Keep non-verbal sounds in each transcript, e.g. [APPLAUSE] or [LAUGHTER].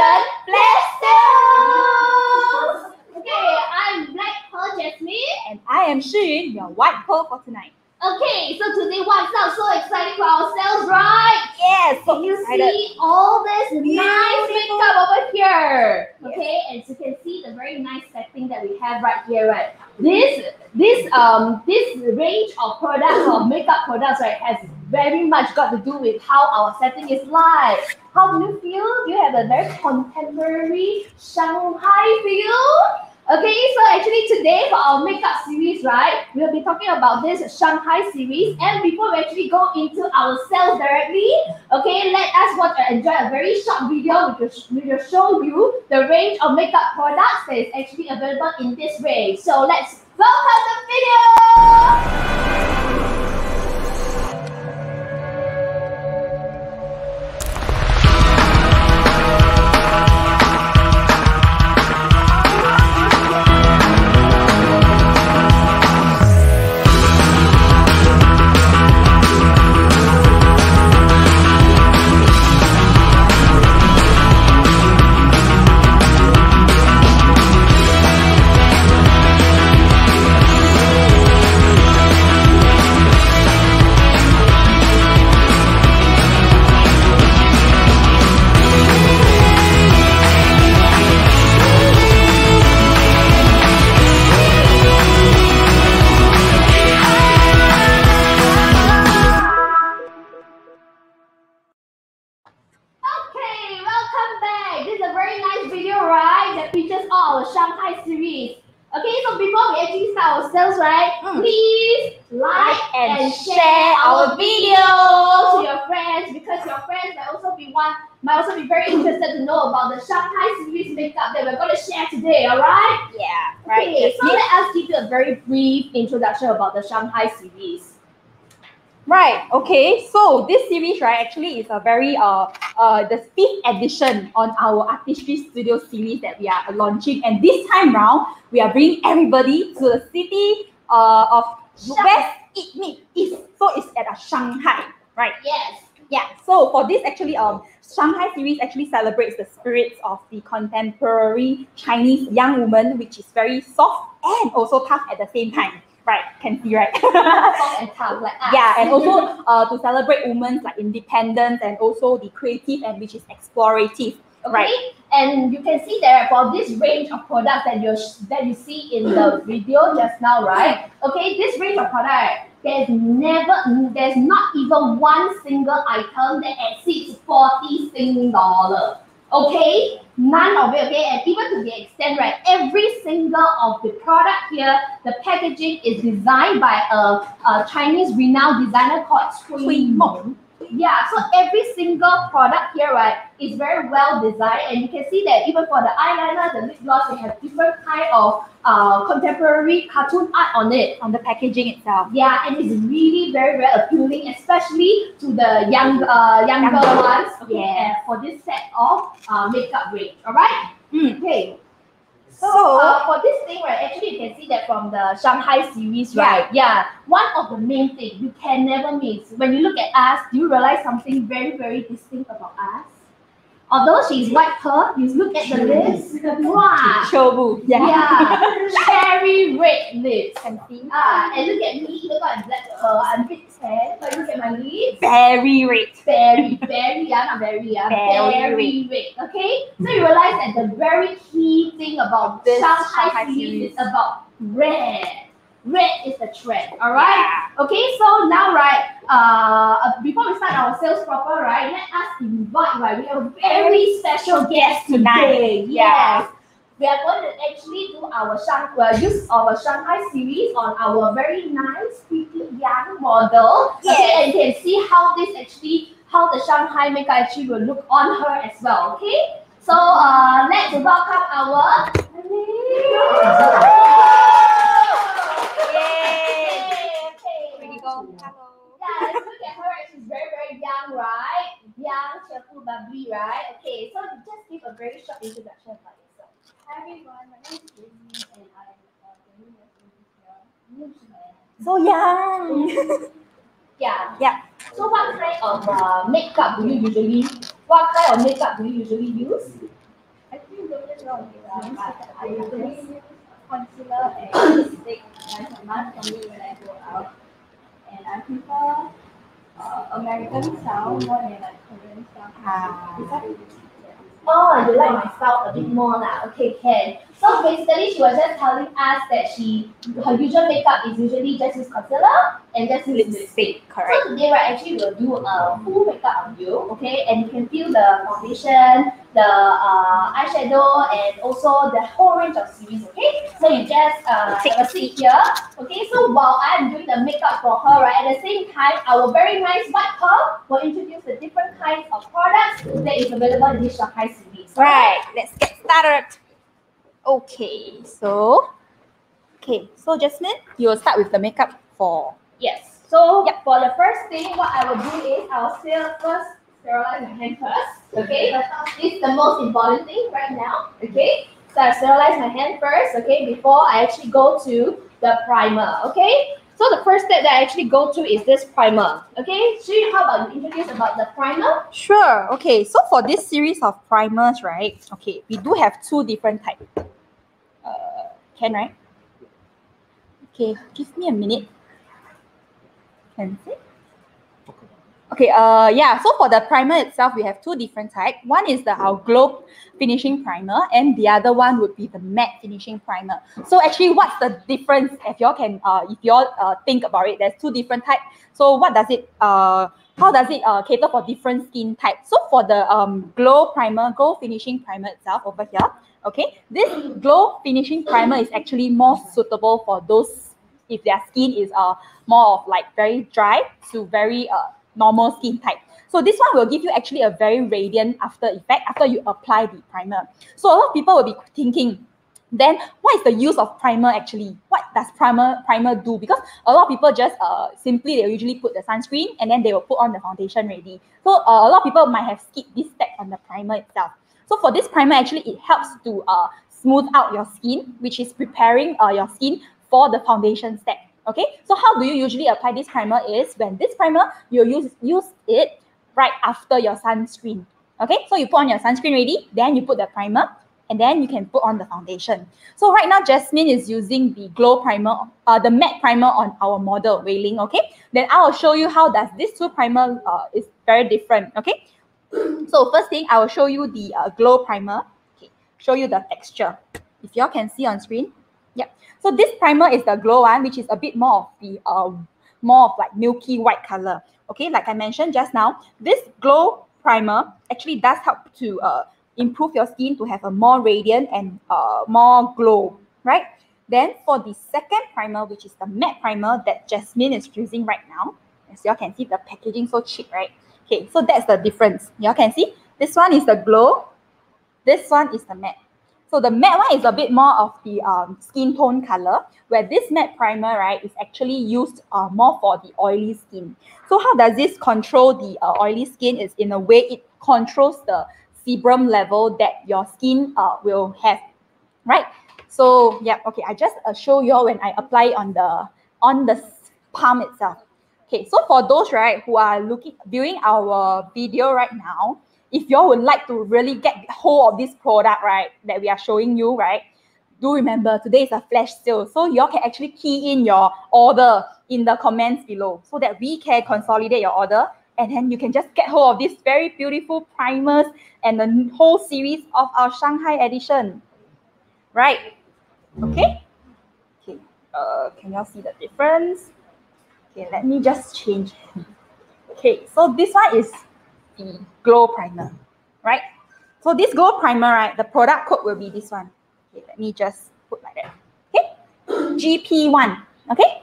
Flash Sales! Okay, I'm Black Pearl Jasmine. And I am Shin, your white pearl for tonight. Okay, so today what sounds so exciting for our sales, right? Yes, Can you see all this nice makeup over here? Okay, and you can see the very nice setting that we have right here, right? This this um this range of products of makeup products right has very much got to do with how our setting is like. How do you feel? Do you have a very contemporary Shanghai feel? Okay, so actually today for our makeup series, right, we'll be talking about this Shanghai series. And before we actually go into ourselves directly, okay, let us watch and enjoy a very short video which will, which will show you the range of makeup products that is actually available in this range. So let's welcome the video! About the Shanghai series. Right. Okay. So this series, right, actually is a very uh uh the fifth edition on our Artistry Studio series that we are launching, and this time round we are bringing everybody to the city uh of Shanghai. West It Meet East. So it's at uh, Shanghai, right? Yes. Yeah. So for this actually um Shanghai series actually celebrates the spirits of the contemporary Chinese young woman, which is very soft and also tough at the same time. Right? Can see right? [LAUGHS] And tough like yeah, and also uh, to celebrate women's like independence and also the creative and which is explorative. Okay? Right. And you can see there for this range of products that you that you see in the [LAUGHS] video just now, right? Okay, this range of product there's never there's not even one single item that exceeds 40 Sing dollar. Okay, none of it. Okay, and even to the extent, right, every single of the product here, the packaging is designed by a, a Chinese renowned designer called Cui Meng. Yeah, so every single product here, right, is very well designed, and you can see that even for the eyeliner, the lip gloss, they have different kind of uh, contemporary cartoon art on it. On the packaging itself. Yeah, and it's really very very appealing, especially to the young uh, younger, Younger ones. Okay, yeah. for this set of uh, makeup range. All right. Mm. Okay. So, So- uh, for this thing, right, actually you can see that from the Shanghai series, right? Yeah. One of the main things you can never miss when you look at us, do you realize something very, very distinct about us? Although she's white pearl, you look at the lips, wow. Chobu. Yeah. Yeah, [LAUGHS] cherry red lips. See. Ah, and look at me, though I'm black pearl, I'm big tan, but look at my lips. Very rich. Very, very, yeah, not very, yeah, Very very, red. Okay, so you realize that the very key thing about This Shanghai, series. is about red. Red is the trend. All right. Yeah. Okay, so now, right, uh, before we start our sales proper, right, let us invite, right, we have a very special guest today. Yeah. Yes. We are going to actually do our Shang, uh, use our Shanghai series on our very nice, pretty young model. Yes. Okay, and you can see how this actually, how the Shanghai makeup actually will look on her as well. Okay, so uh, let's welcome our. [LAUGHS] Yay. Okay. Here we go. Hello. Yeah, let's look at her. She's very, very young, right? Young, cheerful, bubbly, right? Okay, so just give a very short introduction about yourself. Hi everyone, my name is Jamie and I'm uh, the new resident here. So young. [LAUGHS] Yeah. Yeah. So what kind of uh, makeup do you usually, what kind of makeup do you usually use? Nothing don't get wrong with that, but I usually use concealer and lipstick as a must for me when I go out. And I prefer uh, American style more than like Korean style. Ah. Is that Oh, you like my style a bit more lah. Okay, can. So basically, she was just telling us that she her usual makeup is usually just use concealer and just use lipstick. Correct. So today, right, actually we'll do a full makeup on you, okay? And you can feel the foundation, the uh, eyeshadow, and also the whole range of series, okay? So you just uh, Take take a seat here, okay? So while I'm doing the makeup for her, right, at the same time, our very nice white pearl will introduce the different kinds of products that is available in this Shanghai series. Right, let's get started. Okay, so okay, so Jasmine, you will start with the makeup for Yes. So Yep. for the first thing, what I will do is I'll still first sterilize my hand first. Okay. This is the most important thing right now. Okay. So I sterilize my hand first. Okay. Before I actually go to the primer. Okay. So the first step that I actually go to is this primer. Okay. Shu, how about you introduce about the primer? Sure. Okay, so for this series of primers, right? Okay, we do have two different types. Can right? Okay, give me a minute. Can see? Okay. Uh, yeah. So for the primer itself, we have two different types. One is the our glow finishing primer, and the other one would be the matte finishing primer. So actually, what's the difference? If y'all can, uh, if y'all uh, think about it, there's two different types. So what does it uh how does it uh, cater for different skin types? So for the um, glow primer, glow finishing primer itself over here, okay, this glow finishing primer is actually more suitable for those if their skin is uh, more of like very dry to very uh, normal skin type. So this one will give you actually a very radiant after effect after you apply the primer. So a lot of people will be thinking, then what is the use of primer actually? What does primer primer do? Because a lot of people just uh simply they usually put the sunscreen and then they will put on the foundation ready. So uh, a lot of people might have skipped this step on the primer itself. So for this primer, actually it helps to uh smooth out your skin, which is preparing uh, your skin for the foundation step. Okay, so how do you usually apply this primer? Is when this primer you use use it right after your sunscreen. Okay, so you put on your sunscreen ready, then you put the primer, and then you can put on the foundation. So right now, Jasmine is using the glow primer, uh, the matte primer on our model Wei Ling. Okay, then I will show you how does this two primer uh, is very different. Okay, [CLEARS THROAT] so first thing I will show you the uh, glow primer. Okay, show you the texture. If y'all can see on screen, yep. So this primer is the glow one, which is a bit more of the uh, more of like milky white color. Okay, like I mentioned just now, this glow primer actually does help to uh, improve your skin to have a more radiant and uh, more glow, right? Then for the second primer, which is the matte primer that Jasmine is using right now, as y'all can see the packaging so cheap, right? Okay, so that's the difference. Y'all can see this one is the glow, this one is the matte. So the matte one is a bit more of the um, skin tone color, where this matte primer, right, is actually used uh, more for the oily skin. So how does this control the uh, oily skin? Is in a way it controls the sebum level that your skin uh, will have, right? So yeah, okay, I just uh, show you all when I apply on the on the palm itself. Okay, so for those right who are looking viewing our video right now, if y'all would like to really get hold of this product right that we are showing you right, do remember today is a flash sale, so y'all can actually key in your order in the comments below so that we can consolidate your order and then you can just get hold of these very beautiful primers and the whole series of our Shanghai edition. Right? Okay. Okay. Uh, can y'all see the difference? Okay, let me just change. Okay, so this one is the glow primer, right? So this glow primer, right? The product code will be this one. Okay, let me just put like that. Okay, GP1. Okay.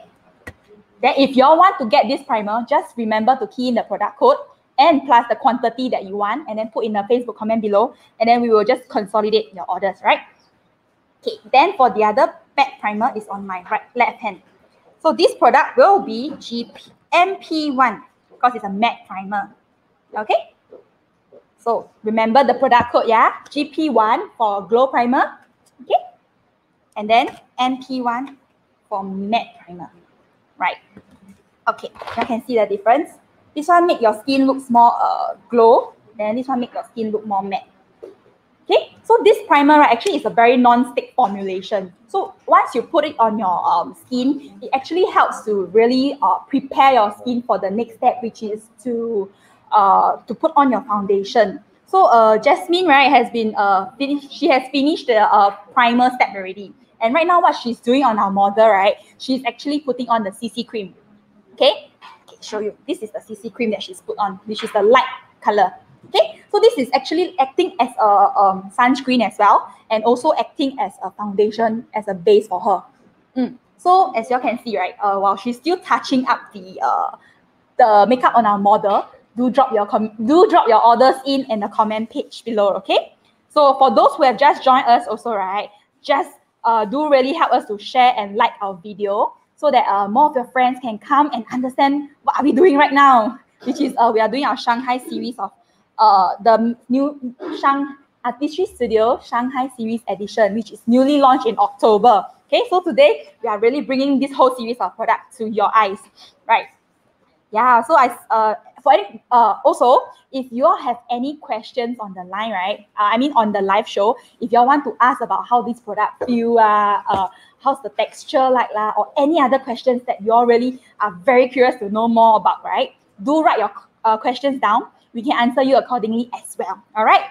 Then if y'all want to get this primer, just remember to key in the product code and plus the quantity that you want, and then put in the Facebook comment below, and then we will just consolidate your orders, right? Okay, then for the other matte primer is on my right left hand. So this product will be GP MP1 because it's a matte primer. Okay? So remember the product code, yeah? GP1 for glow primer. Okay? And then MP1 for matte primer. Right. Okay, you can see the difference. This one make your skin looks more uh, glow, then this one make your skin look more matte. Okay, So this primer right, actually is a very non-stick formulation. So once you put it on your um, skin, it actually helps to really uh, prepare your skin for the next step, which is to uh, to put on your foundation. So uh, Jasmine right has been uh. She has finished the uh, primer step already. And right now, what she's doing on our model, right, she's actually putting on the CC cream. Okay, okay show you. This is the CC cream that she's put on, which is the light color. Okay, so this is actually acting as a um, sunscreen as well, and also acting as a foundation, as a base for her. Mm. So as you can see, right, uh, while she's still touching up the uh, the makeup on our model, do drop your do drop your orders in in the comment page below. Okay. So for those who have just joined us, also right, just uh, do really help us to share and like our video so that uh, more of your friends can come and understand what are we doing right now, which is uh, we are doing our Shanghai series of uh, the new Shang Artistry Studio Shanghai series edition, which is newly launched in October. Okay, so today we are really bringing this whole series of products to your eyes, right? Yeah, so I uh for any uh also if you all have any questions on the line, right? Uh, I mean on the live show, if you all want to ask about how this product feel, uh, uh how's the texture like lah, or any other questions that you all really are very curious to know more about, right? Do write your uh, questions down. We can answer you accordingly as well. All right.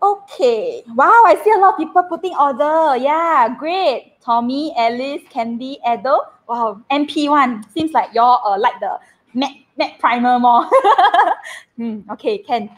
Okay. Wow, I see a lot of people putting order. Yeah, great. Tommy, Alice, Candy, Edo. Wow, MP1. Seems like y'all uh, like the matte, matte primer more. [LAUGHS] hmm, okay, Ken.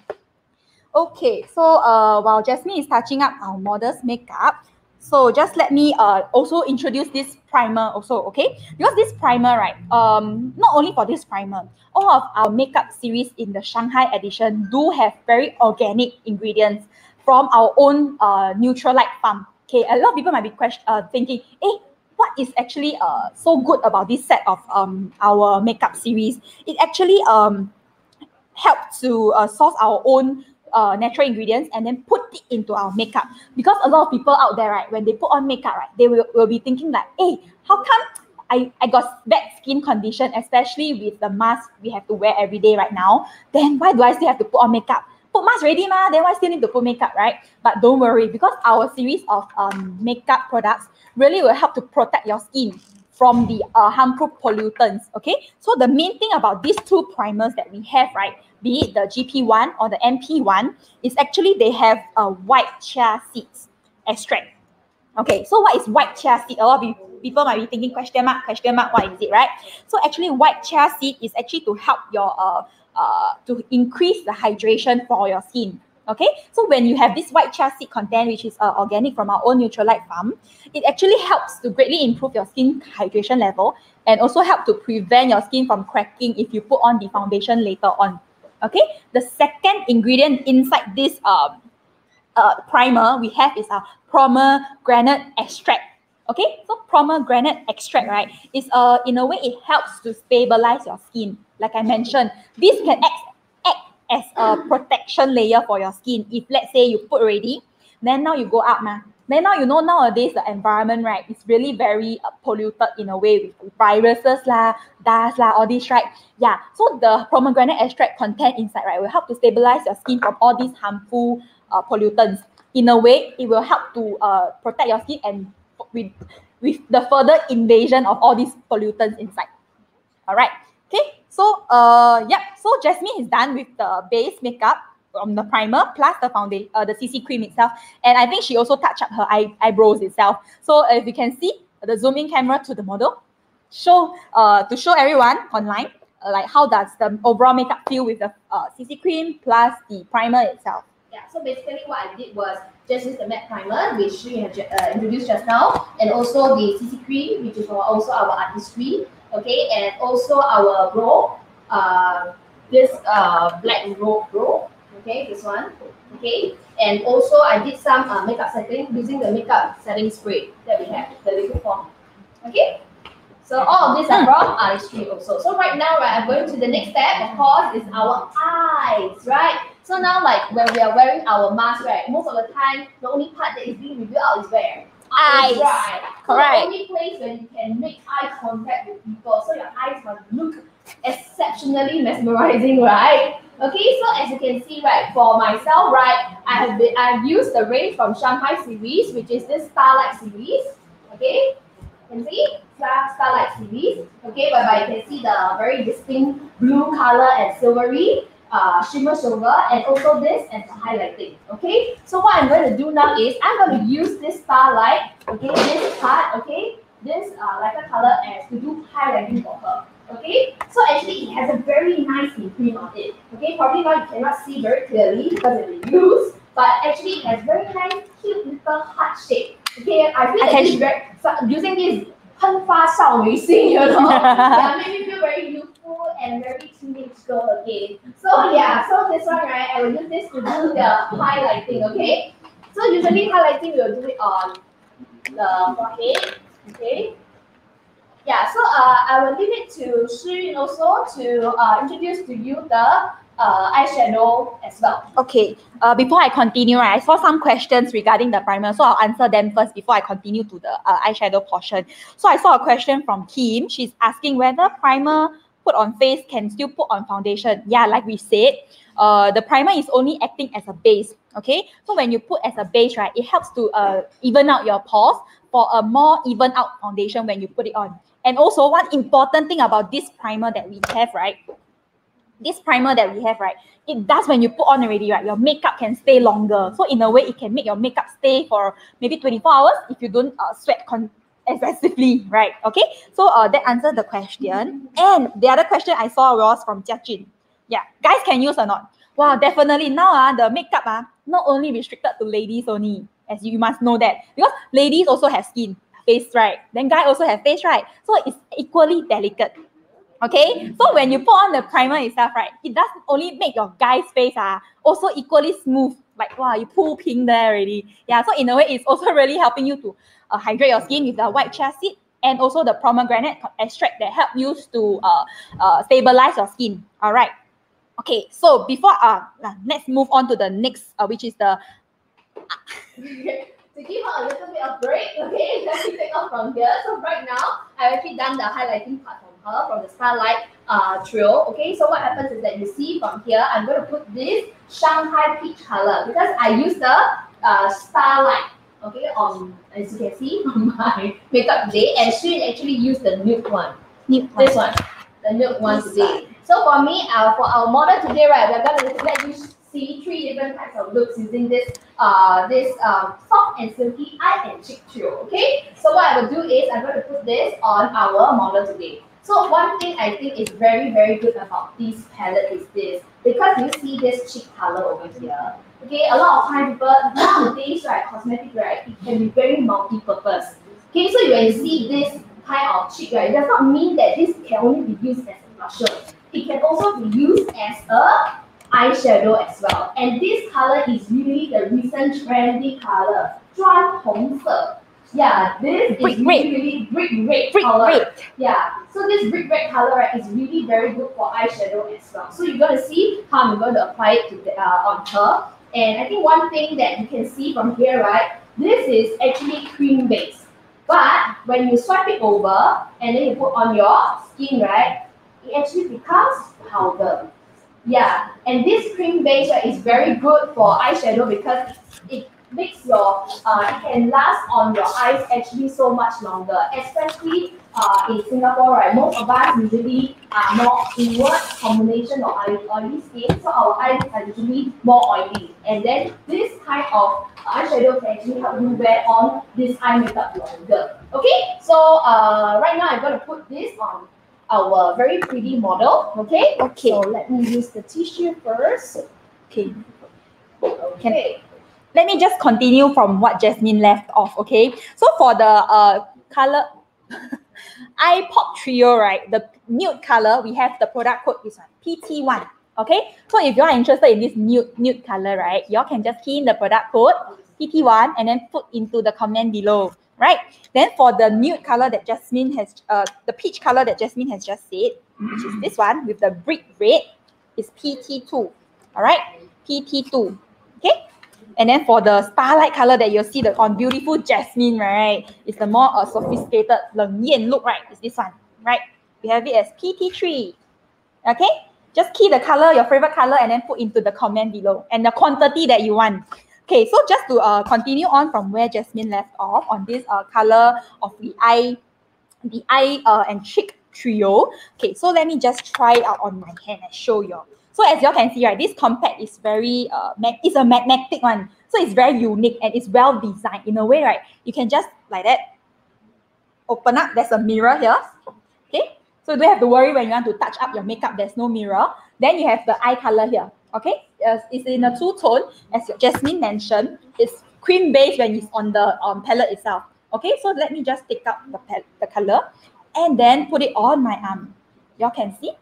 Okay, so uh, while Jasmine is touching up our model's makeup, so just let me uh, also introduce this primer also, okay? Because this primer, right, um, not only for this primer, all of our makeup series in the Shanghai edition do have very organic ingredients from our own uh, Nutrilite farm. Okay, a lot of people might be question, uh, thinking, hey, what is actually uh, so good about this set of um, our makeup series? It actually um, helped to uh, source our own uh, natural ingredients and then put it into our makeup. Because a lot of people out there, right, when they put on makeup, right, they will, will be thinking like, hey, how come I, I got bad skin condition, especially with the mask we have to wear every day right now, then why do I still have to put on makeup? Put mask ready, ma, then why still need to put makeup, right? But don't worry, because our series of um, makeup products really will help to protect your skin from the uh, harmful pollutants, okay? So the main thing about these two primers that we have, right, be it the GP1 or the MP1, is actually they have a white chia seeds extract. Okay, so what is white chia seed? A lot of people might be thinking question mark, question mark, what is it, right? So actually white chia seed is actually to help your, uh, uh, to increase the hydration for your skin. Okay, so when you have this white chia seed content, which is uh, organic from our own Nutrilite farm, it actually helps to greatly improve your skin hydration level and also help to prevent your skin from cracking if you put on the foundation later on. Okay, the second ingredient inside this um, uh, primer we have is a pomegranate extract. Okay, so pomegranate extract, right, is uh, in a way it helps to stabilize your skin. Like I mentioned, this can act, act as a protection layer for your skin. If let's say you put already, then now you go out, ma. Then now you know nowadays the environment, right, is really very uh, polluted in a way with viruses lah, dust lah, all this, right? Yeah. So the pomegranate extract content inside, right, will help to stabilize your skin from all these harmful uh, pollutants. In a way, it will help to uh, protect your skin and with with the further invasion of all these pollutants inside. All right. Okay. So uh yeah, so Jasmine is done with the base makeup from the primer plus the foundation, uh, the CC cream itself. And I think she also touched up her eye, eyebrows itself. So if you can see the zooming camera to the model, show uh to show everyone online uh, like how does the overall makeup feel with the uh, CC cream plus the primer itself. Yeah, so basically what I did was just use the matte primer, which we have uh, introduced just now, and also the CC cream, which is also our artistry, okay, and also our roll, uh, this uh, black roll, roll, okay, this one, okay, and also I did some uh, makeup setting using the makeup setting spray that we have, the liquid form, okay. So all of these are from artistry also. So right now, right, I'm going to the next step, of course, is our eyes, right? So now, like when we are wearing our mask, right, most of the time, the only part that is being revealed out is where? Eyes. Right. So Correct. the only place where you can make eye contact with people. So your eyes must look exceptionally mesmerizing, [LAUGHS] right? Okay, so as you can see, right, for myself, right, I have been, I've used the range from Shanghai series, which is this Starlight series. Okay, can see Star Starlight series. Okay, whereby you can see the very distinct blue color and silvery uh, shimmer silver, and also this and the highlighting. Okay, so what I'm going to do now is I'm going to use this Starlight. Okay, this part. Okay, this uh, lighter color as to do highlighting for her. Okay, so actually it has a very nice imprint on it. Okay, probably now you cannot see very clearly because it is used, but actually it has very nice, cute little heart shape. Okay, I feel I like can it's very, so using this 喷发少女心, you know, yeah, [LAUGHS] make me feel very youthful and very teenage girl again. So yeah, so this one right, I will use this to do the highlighting. Okay, so usually highlighting we'll do it on the forehead. Okay. Yeah, so uh, I will leave it to Shi also to uh, introduce to you the uh, eyeshadow as well. Okay, uh, before I continue, right, I saw some questions regarding the primer, so I'll answer them first before I continue to the uh, eyeshadow portion. So I saw a question from Kim. She's asking whether primer put on face can still put on foundation. Yeah, like we said, uh, the primer is only acting as a base. Okay, so when you put as a base, right, it helps to uh, even out your pores for a more even out foundation when you put it on. And also, one important thing about this primer that we have, right, this primer that we have, right, it does when you put on already, right, your makeup can stay longer. So in a way, it can make your makeup stay for maybe 24 hours if you don't uh, sweat [LAUGHS] excessively, right? Okay, so uh, that answered the question. And the other question I saw was from Jia Jun. Yeah, guys can use or not? Wow, definitely. Now uh, the makeup uh, not only restricted to ladies only, as you must know that. Because ladies also have skin, face, right? Then guy also have face, right? So it's equally delicate. Okay, so when you put on the primer itself, right, it doesn't only make your guy's face uh, also equally smooth. Like wow, you pull pink there already. Yeah, so in a way, it's also [LAUGHS] really helping you to uh, hydrate your skin with the white chia seed and also the pomegranate extract that help you to uh, uh, stabilize your skin. All right. Okay, so before uh, let's move on to the next, uh, which is the to give her a little bit of break, [LAUGHS] okay, let me take off from here. So right now, I've actually done the highlighting part from her, from the Starlight uh, trio, okay. So what happens is that you see from here, I'm going to put this Shanghai peach color because I use the uh, Starlight, okay, on, as you can see, [LAUGHS] on my makeup day. and she actually used the nude one, new this one, the nude one today. So for me, uh, for our model today, right, we're going to let you different types of looks using this uh this um soft and silky eye and cheek trio. Okay, so what I will do is I'm going to put this on our model today. So one thing I think is very very good about this palette is this because you see this cheek color over here. Okay, a lot of time people nowadays right cosmetic right it can be very multi-purpose. Okay, so when you see this kind of cheek right, it does not mean that this can only be used as a blusher. It can also be used as a eyeshadow as well. And this color is really the recent trendy color, 砖红色. Yeah, this Brick is red. really, really brick red brick color. red. Yeah, so this brick red color right, is really very good for eyeshadow as well. So you're going to see how I'm going to apply it to the, uh, on her. And I think one thing that you can see from here, right, this is actually cream base. But when you swipe it over and then you put on your skin, right, it actually becomes powder. Yeah, and this cream base is very good for eyeshadow because it makes your uh, it can last on your eyes actually so much longer. Especially uh, in Singapore, right? Most of us usually are more inward combination of oily, skin, so our eyes are usually more oily. And then this kind of eyeshadow can actually help you wear on this eye makeup longer. Okay, so uh, right now I'm gonna put this on our very pretty model. Okay. Okay. So let me use the tissue first. Okay. Okay. Let me just continue from what Jasmine left off, okay? So for the uh color [LAUGHS] eye pop trio, right? The nude color, we have the product code this one, PT1. Okay, so if you are interested in this nude nude color, right, y'all can just key in the product code PT1 and then put into the comment below, right? Then for the nude color that Jasmine has, uh, the peach color that Jasmine has just said, which is this one with the brick red, is PT2. All right, PT2. Okay, and then for the starlight color that you'll see the on beautiful Jasmine, right? It's the more uh, sophisticated 冷艳 look, right? Is this one, right? We have it as PT3. Okay? Just key the color, your favorite color, and then put into the comment below and the quantity that you want. Okay, so just to uh, continue on from where Jasmine left off on this uh, color of the eye, the eye uh, and cheek trio. Okay, so let me just try it out on my hand and show you. So as you all can see, right, this compact is very, uh, it's a magnetic one. So it's very unique and it's well designed in a way, right? You can just like that, open up, there's a mirror here. Okay, so you don't have to worry when you want to touch up your makeup, there's no mirror. Then you have the eye color here. Okay, it's in a two tone, as Jasmine mentioned. It's cream base when it's on the um, palette itself. Okay, so let me just take out the, the color and then put it on my arm. Y'all can see.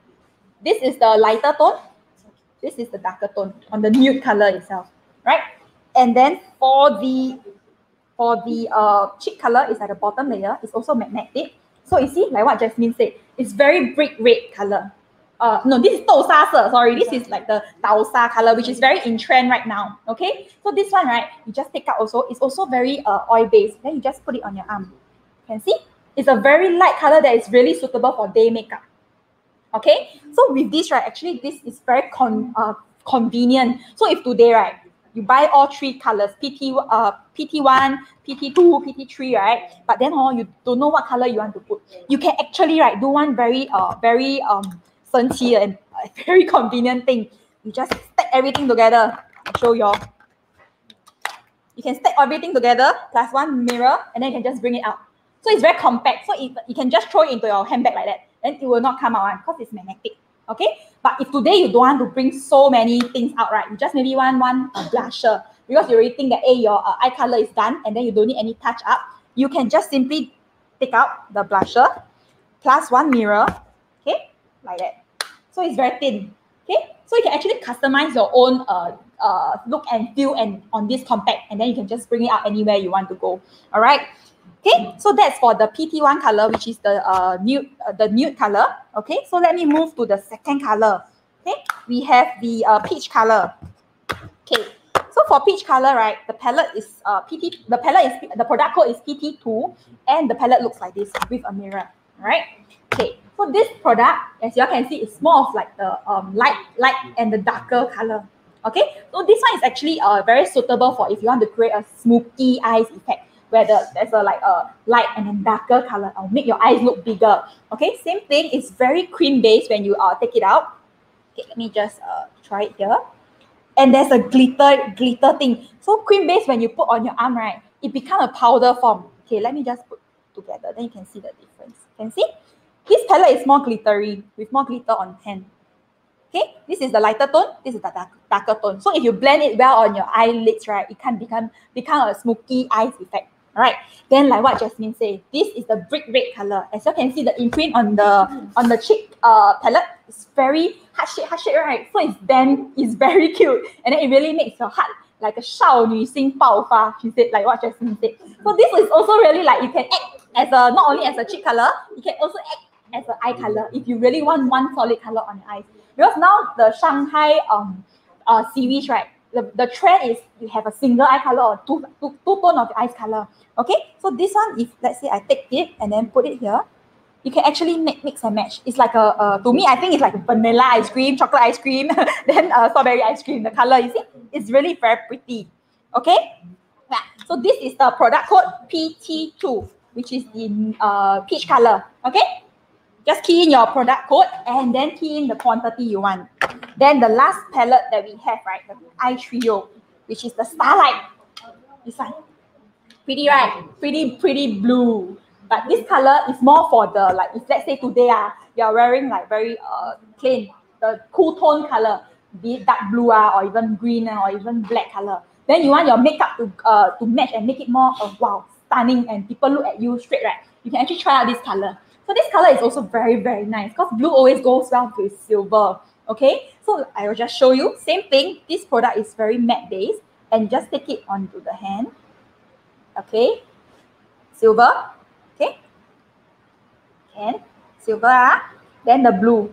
This is the lighter tone. This is the darker tone on the nude color itself, right? And then for the for the uh, cheek color is at the bottom layer. It's also magnetic. So you see, like what Jasmine said, it's very brick red color. Uh, no, this is Sa sorry. This is like the Sa color, which is very in trend right now. Okay, so this one, right, you just take out also. It's also very uh, oil based. Then you just put it on your arm. Can see? It's a very light color that is really suitable for day makeup. Okay, so with this, right, actually this is very con uh, convenient. So if today, right, you buy all three colors, PT, uh, PT1, PT2, PT3, right? But then oh, you don't know what color you want to put. You can actually right do one very uh very um 神奇 and uh, very convenient thing. You just stack everything together. I'll show you all. You can stack everything together plus one mirror and then you can just bring it out. So it's very compact. So if you can just throw it into your handbag like that, then it will not come out because it's magnetic. Okay. But if today you don't want to bring so many things out, right? You just maybe want one a blusher because you already think that hey, your uh, eye color is done and then you don't need any touch up. You can just simply take out the blusher plus one mirror, okay, like that. So it's very thin, okay. So you can actually customize your own uh, uh, look and feel and on this compact, and then you can just bring it out anywhere you want to go. All right. Okay, so that's for the PT1 color, which is the uh, nude, uh, the nude color. Okay, so let me move to the second color. Okay, we have the uh, peach color. Okay, so for peach color, right, the palette is uh, PT, the palette is, the product code is PT2, and the palette looks like this with a mirror, right? Okay, so this product, as you can see, it's more of like the um, light, light and the darker color. Okay, so this one is actually uh, very suitable for if you want to create a smoky eyes effect where the, there's a like a light and a darker color. I'll make your eyes look bigger. Okay, same thing. It's very cream based when you uh, take it out. Okay, let me just uh, try it here. And there's a glitter glitter thing. So cream based when you put on your arm, right? It become a powder form. Okay, let me just put together. Then you can see the difference. Can see? This palette is more glittery with more glitter on hand. Okay, this is the lighter tone. This is the dark, darker tone. So if you blend it well on your eyelids, right, it can become become a smoky eyes effect. All right. Then, like what Jasmine said, this is the brick red color. As you can see, the imprint on the on the cheek uh palette is very heart shape, heart shape, right? So it's then it's very [LAUGHS] cute, and then it really makes your heart like a 少女心爆发. She said, like what Jasmine said. So this is also really like you can act as a not only as a cheek color, you can also act as an eye color if you really want one solid color on your eyes. Because now the Shanghai um uh series, right? The, the trend is you have a single eye color or two, two, two tone of eyes color. Okay, so this one, if let's say I take it and then put it here, you can actually make, mix and match. It's like a, to me, I think it's like vanilla ice cream, chocolate ice cream, [LAUGHS] then uh, strawberry ice cream. The color, you see, it's really very pretty. Okay, yeah. So this is the product code PT2, which is in uh, peach color. Okay, just key in your product code and then key in the quantity you want. Then the last palette that we have, right, the eye trio, which is the starlight. This one. Pretty, right? Pretty, pretty blue. But this color is more for the, like, if let's say today uh, you're wearing like very uh, plain, the cool tone color, be it dark blue uh, or even green uh, or even black color. Then you want your makeup to uh, to match and make it more of wow, stunning and people look at you straight, right? You can actually try out this color. So this color is also very, very nice because blue always goes well with silver. Okay, so I will just show you. Same thing. This product is very matte based and just take it onto the hand okay silver okay can silver ah then the blue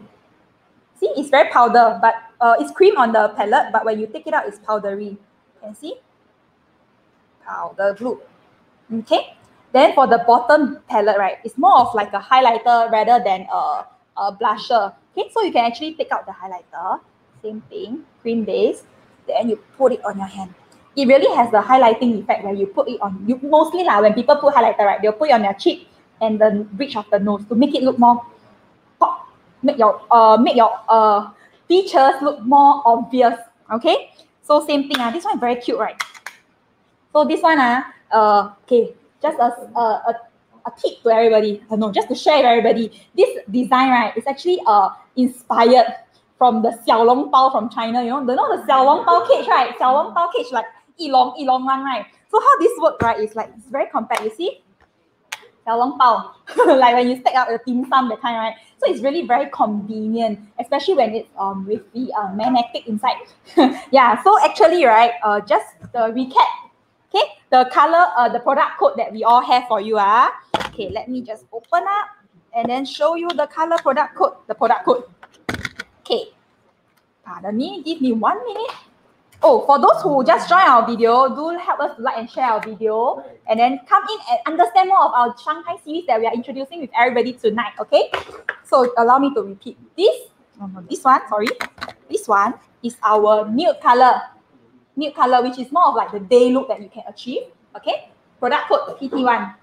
see it's very powder but uh, it's cream on the palette but when you take it out it's powdery can see powder blue okay then for the bottom palette right it's more of like a highlighter rather than a, a blusher Okay, so you can actually take out the highlighter, same thing, green base, then you put it on your hand. It really has the highlighting effect where you put it on, you mostly like when people put highlighter, right, they'll put it on their cheek and the bridge of the nose to make it look more pop, make your uh make your uh features look more obvious. Okay, so same thing. Uh, this one very cute, right? So this one, uh, uh okay, just a, a, a, a tip to everybody, uh, no, just to share with everybody, this design, right, is actually uh, inspired from the xiaolongbao from China, you know, you know the xiaolongbao cage, right? Xiaolong Bao cage, like Yilong, Yilong one, right? So how this works, right, is like, it's very compact, you see? Xiaolong [LAUGHS] like when you stack out the dim sum, kind, right? So it's really very convenient, especially when it's um, with the uh, magnetic inside. [LAUGHS] yeah, so actually, right, uh, just the recap Okay, the color, uh, the product code that we all have for you. Ah, okay. Let me just open up and then show you the color product code. The product code. Okay. Pardon me. Give me one minute. Oh, for those who just joined our video, do help us like and share our video and then come in and understand more of our Shanghai series that we are introducing with everybody tonight, okay? So allow me to repeat this. This one, sorry. This one is our nude color. Nude color, which is more of like the day look that you can achieve, okay? Product code PT1,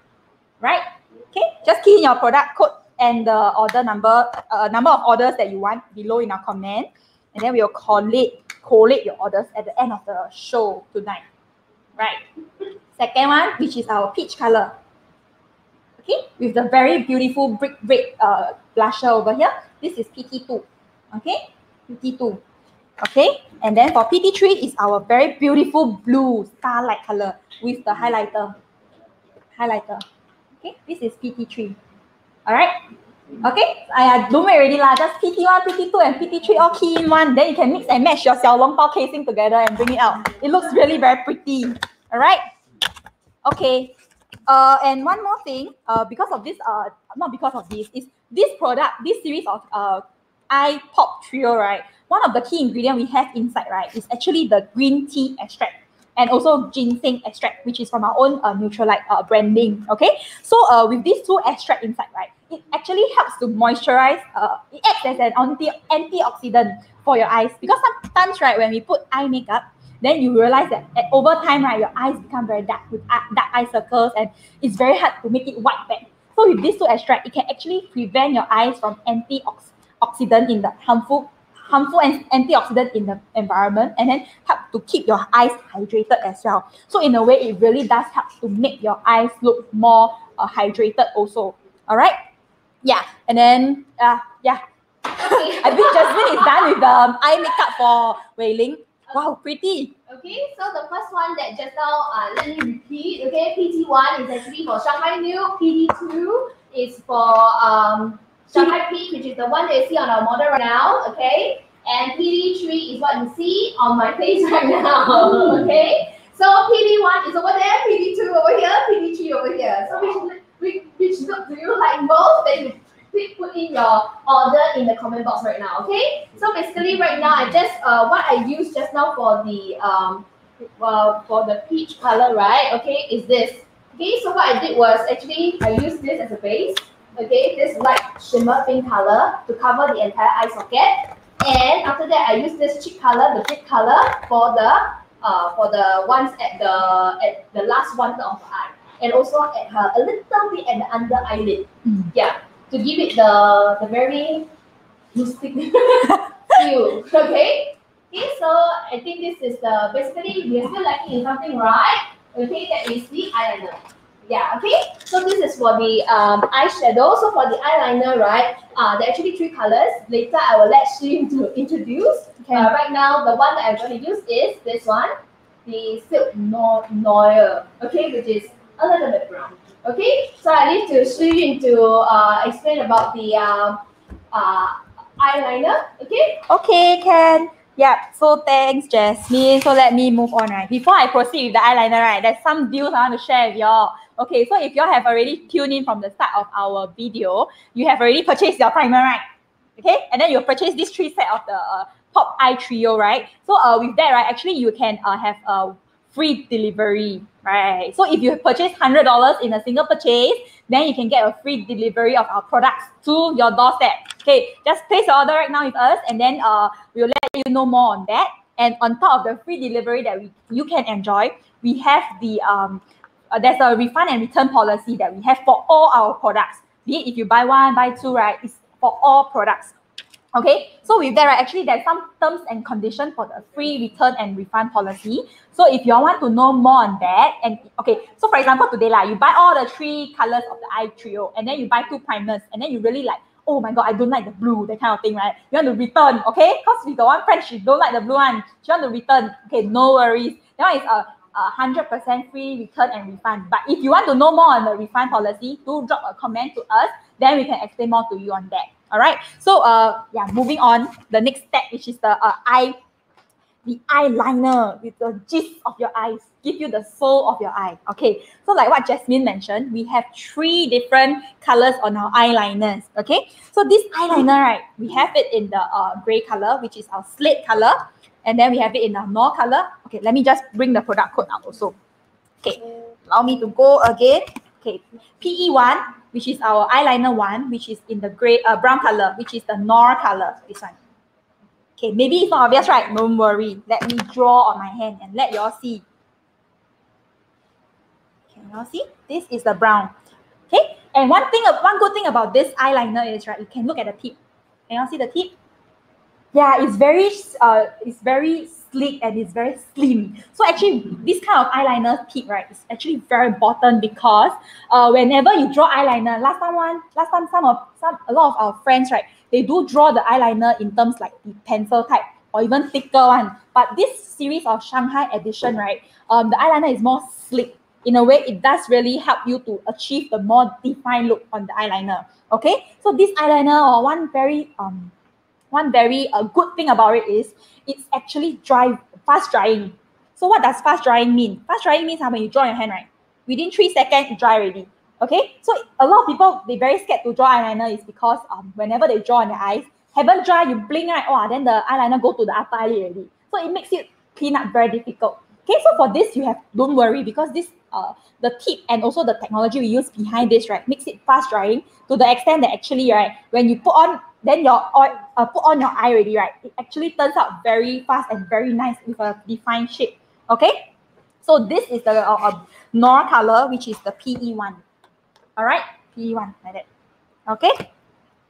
right? Okay, just key in your product code and the order number, uh, number of orders that you want below in our comment. And then we'll collate collate your orders at the end of the show tonight. Right. Second one, which is our peach color. Okay, with the very beautiful brick red uh, blusher over here. This is PT2. Okay, PT2. Okay, and then for PT3 is our very beautiful blue starlight color with the highlighter. Highlighter. Okay, this is PT3. All right. Okay, I don't already lah. Just PT1, PT2, and PT3 all key in one. Then you can mix and match your Xiao Long Bao casing together and bring it out. It looks really very pretty. All right. Okay. Uh, and one more thing. Uh, because of this. Uh, not because of this. Is this product, this series of uh, eye pop trio, right? One of the key ingredient we have inside, right, is actually the green tea extract and also ginseng extract, which is from our own uh, Nutrilite uh, branding. Okay, so uh, with these two extract inside, right, it actually helps to moisturize. Uh, it acts as an anti antioxidant for your eyes because sometimes, right, when we put eye makeup, then you realize that at, over time, right, your eyes become very dark with dark eye circles, and it's very hard to make it white back. So with these two extract, it can actually prevent your eyes from antioxidant in the harmful harmful and antioxidant in the environment and then help to keep your eyes hydrated as well. So in a way, it really does help to make your eyes look more uh, hydrated also. All right. Yeah. And then, uh, yeah. [LAUGHS] I think Jasmine is done with the um, eye makeup for Wei Ling. Wow, pretty. Okay, so the first one that just now, uh, let me repeat. Okay, PT1 is actually for Shanghai New. PT2 is for um, Shanghai Peak, which is the one that you see on our model right now. Okay, and PT3 is what you see on my face [LAUGHS] right now. [LAUGHS] okay, so PT1 is over there, PT2 over here, PT3 over here. So which which, which look do you like most? Then you put in your order in the comment box right now, okay? So basically right now, I just, uh, what I used just now for the, um, uh, for the peach color, right, okay, is this. Okay, so what I did was actually, I used this as a base, okay, this light shimmer pink color to cover the entire eye socket. And after that, I use this cheek color, the brick color for the, uh, for the ones at the, at the last one of the eye. And also at her, a little bit at the under eyelid. Mm. Yeah to give it the the very rustic [LAUGHS] feel. Okay. Okay, so I think this is the basically we're still lacking in something, right? Okay, that is the eyeliner. Yeah, okay. So this is for the um, eyeshadow. So for the eyeliner, right? Uh, there are actually three colors. Later, I will let Shin to introduce. Okay. Uh, right now, the one that I'm going to use is this one, the Silk no- Noir. Okay, which is a little bit brown. Okay, so I need to Shi Yun to uh, explain about the uh, uh, eyeliner. Okay. Okay, can. Yeah, so thanks, Jasmine. So let me move on, right? Before I proceed with the eyeliner, right, there's some deals I want to share with y'all. Okay, so if y'all have already tuned in from the start of our video, you have already purchased your primer, right? Okay, and then you purchase this three set of the uh, Pop Eye Trio, right? So uh, with that, right, actually you can uh, have a free delivery, right? So if you purchase $100 in a single purchase, then you can get a free delivery of our products to your doorstep. Okay, just place your order right now with us and then uh, we'll let you know more on that. And on top of the free delivery that we you can enjoy, we have the um, uh, there's a refund and return policy that we have for all our products. Be it if you buy one, buy two, right? It's for all products. Okay, so with that, right, actually there's some terms and conditions for the free return and refund policy. So if you want to know more on that, and okay, so for example, today, like, you buy all the three colors of the eye trio, and then you buy two primers, and then you really like, oh my god, I don't like the blue, that kind of thing, right? You want to return, okay? Because we got one friend, she don't like the blue one, she want to return. Okay, no worries. That one is a a hundred percent free return and refund. But if you want to know more on the refund policy, do drop a comment to us. Then we can explain more to you on that. All right. So uh yeah, moving on. The next step, which is the uh, eye, the eyeliner with the gist of your eyes, give you the soul of your eye. Okay. So like what Jasmine mentioned, we have three different colors on our eyeliners. Okay. So this eyeliner, right, we have it in the uh, gray color, which is our slate color. And then we have it in a more color. Okay, let me just bring the product code out also. Okay, allow me to go again. Okay, PE1, which is our eyeliner one, which is in the gray, uh, brown color, which is the Noir color, this one. Okay, maybe it's not obvious, right? Don't worry. Let me draw on my hand and let y'all see. Can y'all see? This is the brown. Okay, and one thing, one good thing about this eyeliner is, right, you can look at the tip. Can y'all see the tip? Yeah it's very uh it's very sleek and it's very slim. So actually this kind of eyeliner tip right is actually very important because uh whenever you draw eyeliner last time one last time some of some a lot of our friends right they do draw the eyeliner in terms like the pencil type or even thicker one. But this series of shanghai edition right um the eyeliner is more sleek in a way it does really help you to achieve the more defined look on the eyeliner. Okay? So this eyeliner or one very um one very uh, good thing about it is it's actually dry, fast drying. So what does fast drying mean? Fast drying means how when you draw your hand, right? Within three seconds, it dry already. Okay, so a lot of people they very scared to draw eyeliner is because um whenever they draw on their eyes, haven't dry, you blink right, oh then the eyeliner go to the upper eyelid already. So it makes it clean up very difficult. Okay, so for this you have don't worry because this uh the tip and also the technology we use behind this right makes it fast drying to the extent that actually right when you put on then your oil uh, put on your eye already, right? It actually turns out very fast and very nice with a defined shape. Okay, so this is the uh, uh, Noir color, which is the PE one. All right, PE one like that. Okay.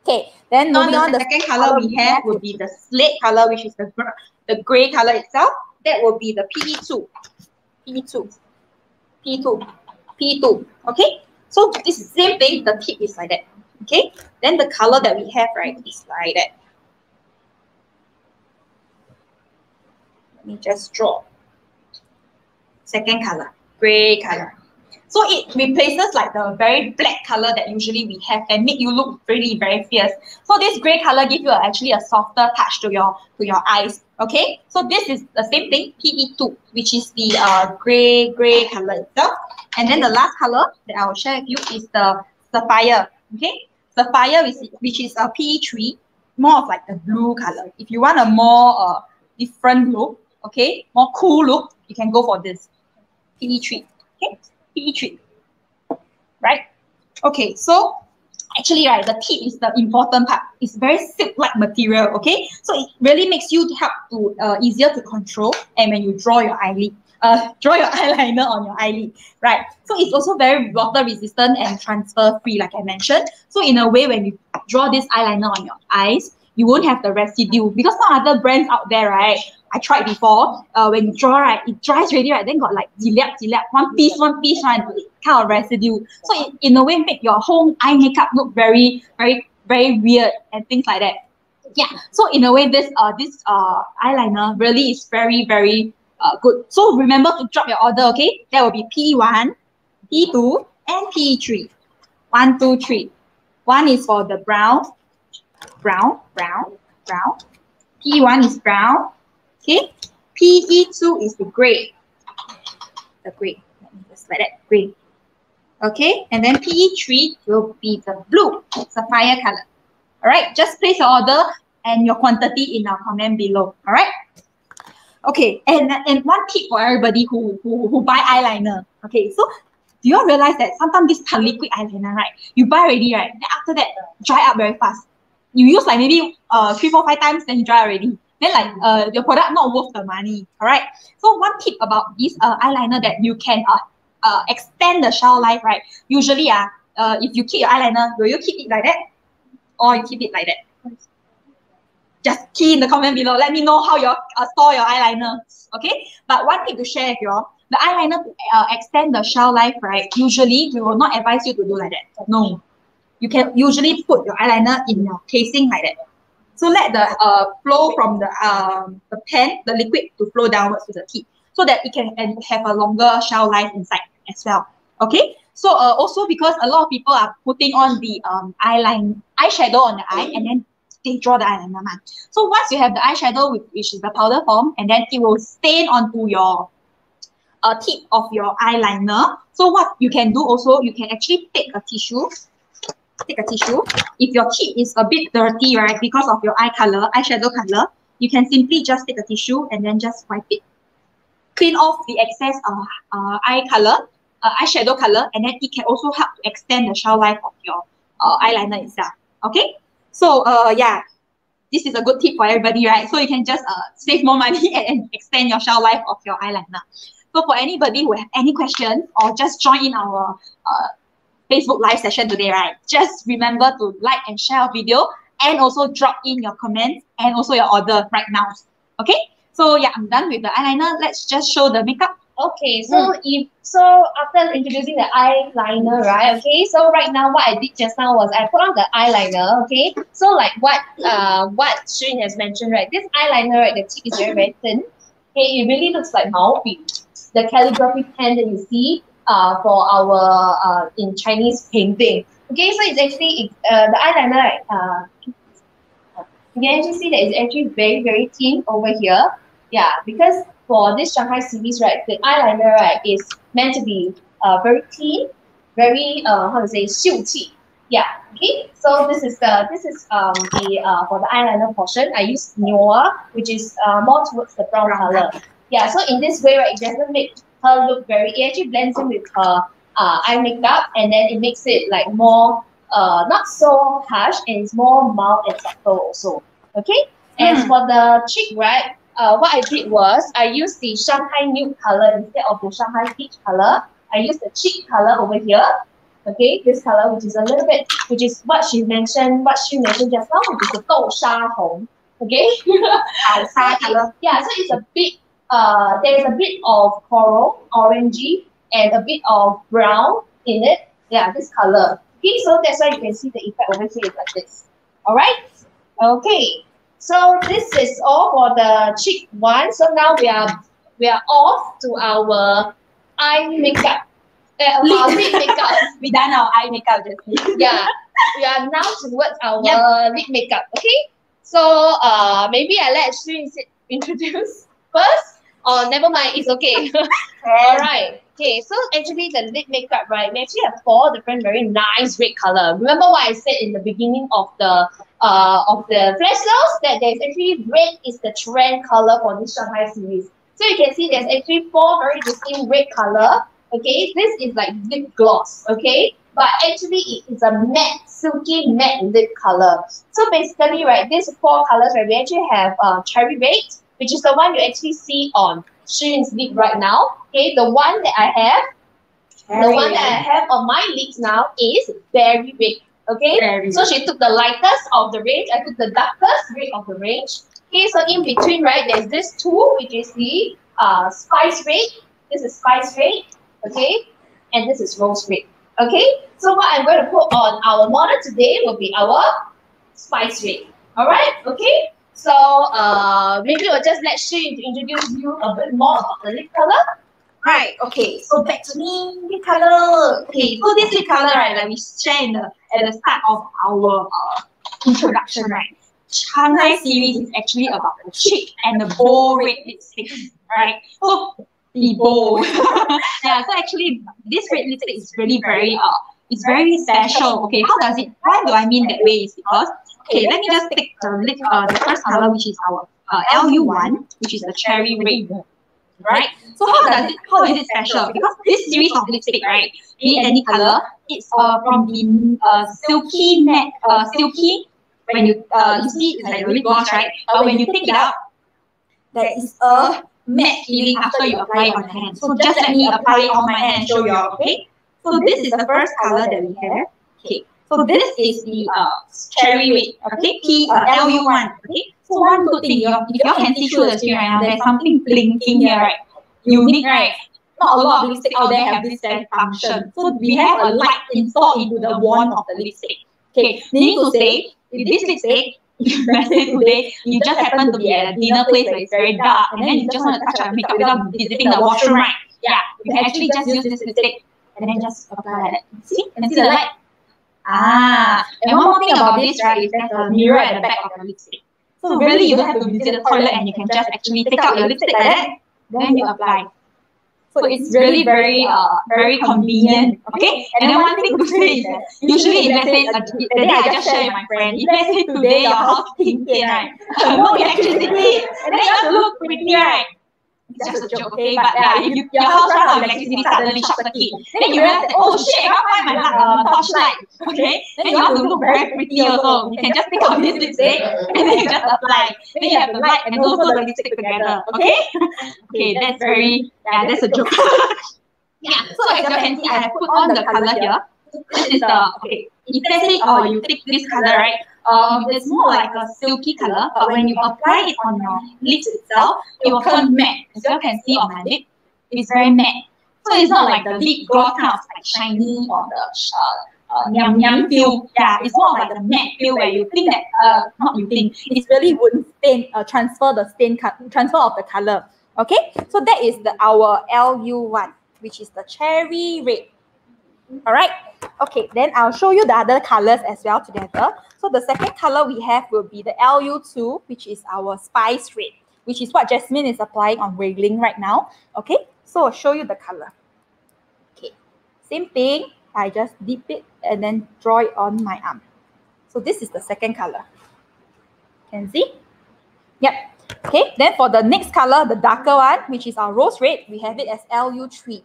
Okay, then So moving the on, the second color we have would be the slate color, which is the the gray color itself. That will be the PE2. PE2. PE two, PE two. Okay. So this same thing. The tip is like that. Okay. Then the color that we have right is like that. Let me just draw. Second color, gray color. So it replaces like the very black color that usually we have and make you look really very fierce. So this gray color gives you actually a softer touch to your to your eyes. Okay, so this is the same thing, PE2, which is the uh, gray gray color itself. And then the last color that I will share with you is the sapphire. Okay, sapphire is which is a PE3, more of like the blue color. If you want a more uh, different look, okay, more cool look, you can go for this PE3. Okay, PE3. Right? Okay, so actually, right, the tip is the important part. It's very silk-like material, okay? So it really makes you help to uh, easier to control and when you draw your eyelid. Uh, draw your [LAUGHS] eyeliner on your eyelid, right? So it's also very water resistant and transfer free, like I mentioned. So in a way, when you draw this eyeliner on your eyes, you won't have the residue because some other brands out there, right? I tried before. Uh, when you draw, right, it dries really, right? Then got like jilap, jilap, one piece, one piece, one kind of residue. So it, in a way, make your whole eye makeup look very, very, very weird and things like that. Yeah. So in a way, this uh this uh eyeliner really is very, very uh good. So remember to drop your order, okay? That will be P1, P2, and P3. One, two, three. One is for the brown, brown, brown, brown. P1 is brown. Okay. PE2 is the gray. The gray. Just let that, gray. Okay. And then PE3 will be the blue, sapphire color. All right. Just place your order and your quantity in our comment below. All right. Okay, and and one tip for everybody who who, who buy eyeliner. Okay, so do you all realize that sometimes this liquid eyeliner, right? You buy already, right? Then after that, dry up very fast. You use like maybe uh three, four, five times, then you dry already. Then like uh your product not worth the money. All right. So one tip about this uh eyeliner that you can uh, uh extend the shelf life, right? Usually uh, uh if you keep your eyeliner, will you keep it like that? Or you keep it like that? Just key in the comment below. Let me know how you uh, store your eyeliner. Okay. But one thing to share with you all, the eyeliner to uh, extend the shelf life, right? Usually, we will not advise you to do like that. No. You can usually put your eyeliner in your casing like that. So let the uh, flow from the um, the pen, the liquid, to flow downwards to the tip, so that it can have a longer shelf life inside as well. Okay. So uh, also because a lot of people are putting on the um, eyeline eyeshadow on the eye and then draw the eyeliner. So once you have the eyeshadow, which is the powder form, and then it will stain onto your uh, tip of your eyeliner. So what you can do also, you can actually take a tissue, take a tissue. If your tip is a bit dirty, right, because of your eye color, eyeshadow color, you can simply just take a tissue and then just wipe it. Clean off the excess of uh, eye color, uh, eyeshadow color, and then it can also help to extend the shelf life of your uh, eyeliner itself. Okay? So uh, yeah, this is a good tip for everybody, right? So you can just uh, save more money and, [LAUGHS] and extend your shelf life of your eyeliner. So for anybody who have any questions or just join in our uh, Facebook live session today, right? Just remember to like and share our video and also drop in your comments and also your order right now. Okay? So yeah, I'm done with the eyeliner. Let's just show the makeup. Okay, so mm. if so after introducing the eyeliner, right? Okay, so right now what I did just now was I put on the eyeliner. Okay, so like what uh what Shin has mentioned, right? This eyeliner, right? The tip is very very thin. Okay, it really looks like Malfi, the calligraphy pen that you see uh for our uh in Chinese painting. Okay, so it's actually uh the eyeliner, right? Uh, you can actually see that it's actually very very thin over here. Yeah, because for this Shanghai series, right, the eyeliner, right, is meant to be uh, very clean, very, uh, how to say, 秀气. Yeah, okay. So this is the, this is um the, uh, for the eyeliner portion, I use Noir, which is uh, more towards the brown color. Yeah, so in this way, right, it doesn't make her look very, it actually blends in with her uh, eye makeup and then it makes it like more, uh, not so harsh and it's more mild and subtle also. Okay? And mm. for the cheek, right, uh, what I did was I used the Shanghai nude color instead of the Shanghai peach color. I used the cheek color over here. Okay, this color, which is a little bit, which is what she mentioned, what she mentioned just now, which is the Dou Sha Hong. Okay, [LAUGHS] color. Yeah, so it's a bit, uh, there's a bit of coral, orangey, and a bit of brown in it. Yeah, this color. Okay, so that's why you can see the effect over here is like this. All right. Okay. So this is all for the cheek one. So now we are we are off to our eye makeup. [LAUGHS] Uh, our lip makeup. [LAUGHS] we done our eye makeup just Yeah. We are now towards our yep. lip makeup. Okay. So uh maybe I let Shu introduce first. Oh, never mind. It's okay. [LAUGHS] All right. Okay, so actually the lip makeup, right, we actually have four different very nice red color. Remember what I said in the beginning of the uh of the flash sales that there's actually red is the trend color for this Shanghai series. So you can see there's actually four very distinct red color. Okay, this is like lip gloss. Okay, but actually it is a matte, silky matte lip color. So basically, right, these four colors, right, we actually have uh, cherry red, which is the one you actually see on Shirin's lip right now. Okay, the one that I have, the one that I have on my lips now is very red. Okay, berry so she took the lightest of the range. I took the darkest red of the range. Okay, so in between, right, there's this two, which is the uh, spice red. This is spice red. Okay, and this is rose red. Okay, so what I'm going to put on our model today will be our spice red. All right, okay. So uh, maybe we'll just let Shi introduce you a bit more about the lip color. Right, okay, so back to me, lip color. Okay, so this lip color, right, like we shared the, at the start of our uh, introduction, right? Shanghai series is actually about the cheek and the bold red lipstick, right? So, the bold. [LAUGHS] yeah, so actually, this red lipstick is really very, uh, it's very special. Okay, how does it, why do I mean that way is because Okay, let me just take the lip, uh, the first color, which is our uh, LU1, which is the cherry red. Right? So how does it, how is it special? Because this series of lipstick, right, be any color, it's uh, from the uh, silky matte, uh, silky, when you, uh, you see it's like a lip gloss, right? But when you take it out, there is a matte feeling after you apply it on the hand. So just let me apply it on my hand and show you okay? So this is the first color that we have. Okay. So this is the uh, cherry red, okay? P uh, LU1, okay? So one good thing, if you can see through the screen right now, there's something blinking here, right? Unique, right? Not a lot of lipstick out there have this function. So we have a light installed into the wand of the lipstick. Okay, meaning to say, with this lipstick, today, you just happen to be at a dinner place where it's very dark, and then you just want to touch your makeup without visiting the washroom, right? Yeah, you can actually just use this lipstick and then just apply that. See? Can see the light? Ah, and one more thing about this, right, is there's a mirror at the back of your lipstick. So really, you don't have to visit the toilet and you can just actually take out your lipstick like that, then you apply. So it's really very uh very convenient. Okay. And then one thing to say is that usually if let's say the day I just share with my friend, if let's say today your house pink right, [LAUGHS] no electricity, and then you have to look pretty right. It's just a joke, okay? But yeah, if you, your house runs out of electricity suddenly short circuit, then you realize that, oh shit, I can't find my uh, torchlight, okay? Then you have to look very pretty also. You can just take [LAUGHS] out this lipstick [LAUGHS] and then you just apply. Then you have the light and also the lipstick together, okay? okay, [LAUGHS] that's very, yeah, that's a joke. yeah, so as you can see, I have put on the color here. This is the, okay, if let's say, oh, you take this color, right? Um, it's more like a silky color, but when you apply it on your lips itself, it will turn matte. As you can see on my lip, it's very matte. So it's not like the lip gloss kind of like shiny or the uh, uh, nyam nyam feel. Yeah, it's more like the matte feel where you think that, uh, not you think, It's really wouldn't stain, uh, transfer the stain, transfer of the color. Okay, so that is the our LU1, which is the cherry red. All right. Okay, then I'll show you the other colors as well together. So the second color we have will be the LU2, which is our spice red, which is what Jasmine is applying on Wei Ling right now. Okay, so I'll show you the color. Okay, same thing. I just dip it and then draw it on my arm. So this is the second color. Can see? Yep. Okay, then for the next color, the darker one, which is our rose red, we have it as LU3.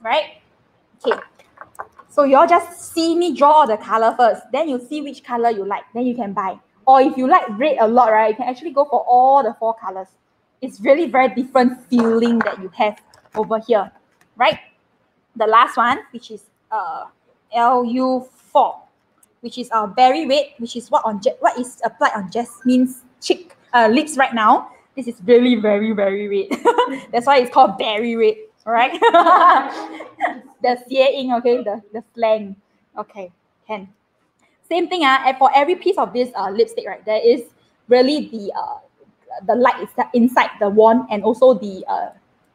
Right? Okay, so you all just see me draw the color first. Then you see which color you like. Then you can buy. Or if you like red a lot, right, you can actually go for all the four colors. It's really very different feeling that you have over here, right? The last one, which is uh, LU4, which is our berry red, which is what on what is applied on Jasmine's cheek uh, lips right now. This is really very, very red. [LAUGHS] That's why it's called berry red, all right? [LAUGHS] the xie okay, the, the slang. Okay, can. Same thing, uh, for every piece of this uh, lipstick, right, there is really the uh, the light is inside the wand and also the uh,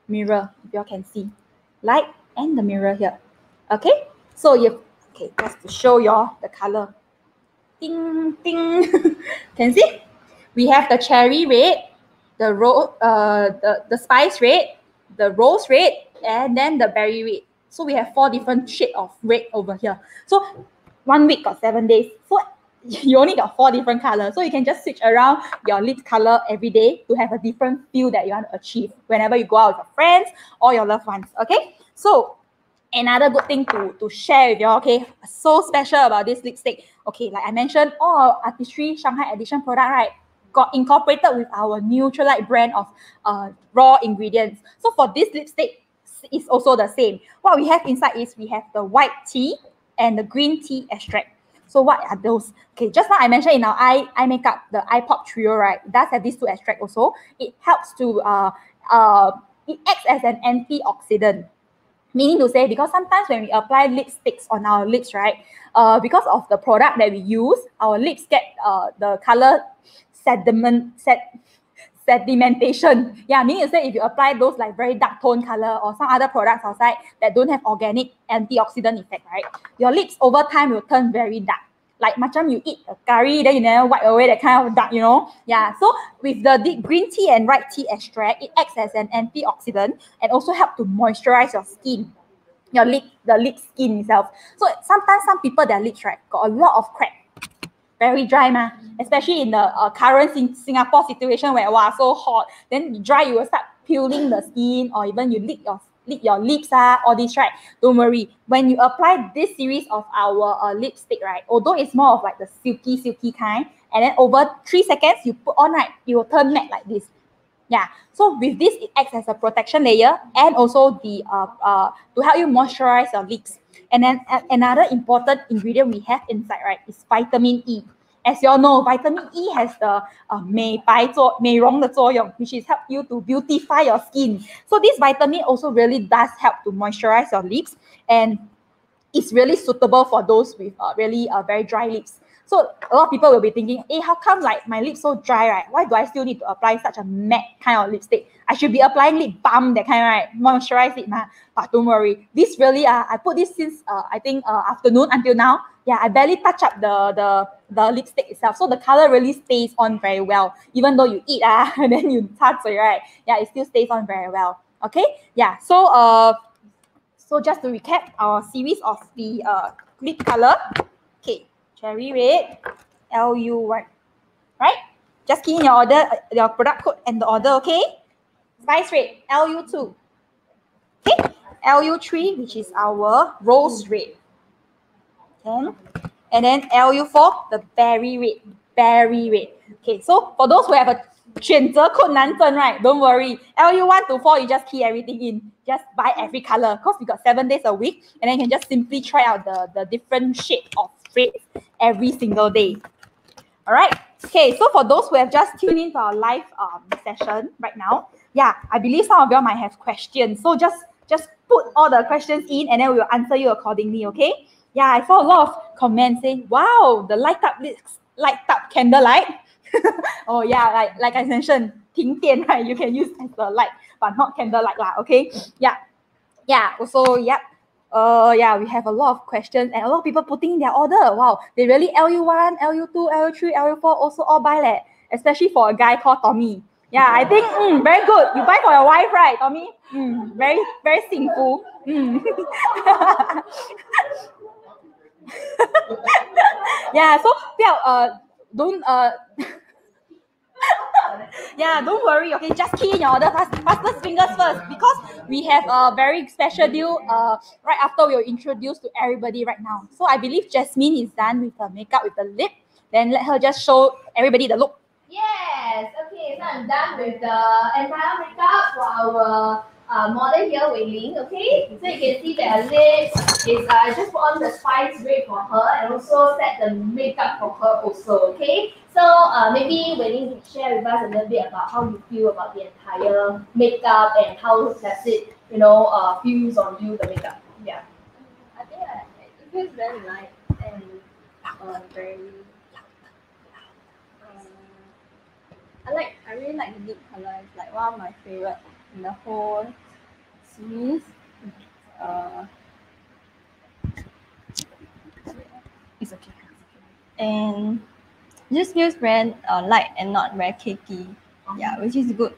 mirror, if you all can see. Light and the mirror here. Okay, so you okay, just to show you all the color. Ding, ding. [LAUGHS] can see? We have the cherry red, the ro uh, the, the spice red, the rose red, and then the berry red. So we have four different shade of red over here. So one week got seven days. So [LAUGHS] you only got four different colors. So you can just switch around your lip color every day to have a different feel that you want to achieve whenever you go out with your friends or your loved ones. Okay. So another good thing to, to share with you, okay? So special about this lipstick. Okay, like I mentioned, all Artistry Shanghai edition product, right? Got incorporated with our Nutrilite brand of uh, raw ingredients. So for this lipstick, is also the same. What we have inside is we have the white tea and the green tea extract. So what are those? Okay, just now I mentioned in our eye, eye makeup, the eye pop trio, right? It does have these two extract also. It helps to, uh, uh, it acts as an antioxidant. Meaning to say, because sometimes when we apply lipsticks on our lips, right, uh, because of the product that we use, our lips get uh, the color sediment, sed, sedimentation. Yeah, meaning to say if you apply those like very dark tone color or some other products outside that don't have organic antioxidant effect, right? Your lips over time will turn very dark. Like macam you eat a curry, then you never wipe away that kind of dark, you know? Yeah. So with the deep green tea and white tea extract, it acts as an antioxidant and also help to moisturize your skin. Your lip, the lip skin itself. So sometimes some people their lips right got a lot of crack very dry ma. Especially in the uh, current Sing- Singapore situation where wow so hot, then dry you will start peeling the skin or even you lick your lick your lips ah, all this right. Don't worry. When you apply this series of our uh, lipstick right, although it's more of like the silky silky kind, and then over three seconds you put on right, it will turn matte like this. Yeah. So with this, it acts as a protection layer and also the uh, uh to help you moisturize your lips. And then a- another important ingredient we have inside right is vitamin E. As you all know, vitamin E has the uh, 美白作美容的作用, which is help you to beautify your skin. So this vitamin also really does help to moisturize your lips and it's really suitable for those with uh, really uh, very dry lips. So a lot of people will be thinking, hey, how come like my lips so dry, right? Why do I still need to apply such a matte kind of lipstick? I should be applying lip balm, that kind, right? Moisturize it, ma. But don't worry, this really, uh, I put this since uh, I think uh, afternoon until now. Yeah, I barely touch up the the the lipstick itself, so the color really stays on very well. Even though you eat [LAUGHS] ah, and then you touch it, right? Yeah, it still stays on very well. Okay, yeah. So uh, so just to recap our series of the uh, lip color. Okay, cherry red, LU one, right? Just key in your order, uh, your product code and the order, okay? Spice red, LU2. Okay, LU3, which is our rose red. Okay, and then LU4, the berry red, berry red. Okay, so for those who have a 选择困难症, right? Don't worry. LU1 to 4, you just key everything in. Just buy every color because we got seven days a week and then you can just simply try out the, the different shade of every single day. All right. Okay. So for those who have just tuned in to our live um, session right now, yeah, I believe some of you might have questions. So just just put all the questions in, and then we will answer you accordingly. Okay. Yeah, I saw a lot of comments saying, "Wow, the light up light up candlelight." [LAUGHS] oh yeah, like like I mentioned, 停电 right? You can use as the light, but not candlelight lah. Okay. Yeah. Yeah. Also, yep. Uh, yeah, we have a lot of questions and a lot of people putting their order. Wow, they really LU1, LU2, LU3, LU4 also all buy that, Especially for a guy called Tommy. Yeah, I think mm, very good. You buy for your wife, right, Tommy? Mm, very, very sinful. Mm. [LAUGHS] yeah, so 不要 uh don't uh [LAUGHS] yeah, don't worry. Okay, just key in your order fast, fastest fingers first because we have a very special deal. Uh, right after we will introduce to everybody right now. So I believe Jasmine is done with her makeup with the lip. Then let her just show everybody the look. Yes, okay, so I'm done with the entire makeup for our uh, model here, Wei Ling, okay? So you can see that her lips is, uh, just put on the spice red for her and also set the makeup for her also, okay? So uh, maybe Wei Ling can share with us a little bit about how you feel about the entire makeup and how does it, you know, uh, feels on you, the makeup. Yeah. I think I, it feels very light and uh, very. Um, I like. I really like the lip color. It's like one of my favorite in the whole series. Uh, It's okay. and just feels very uh, light and not very cakey. Yeah, which is good.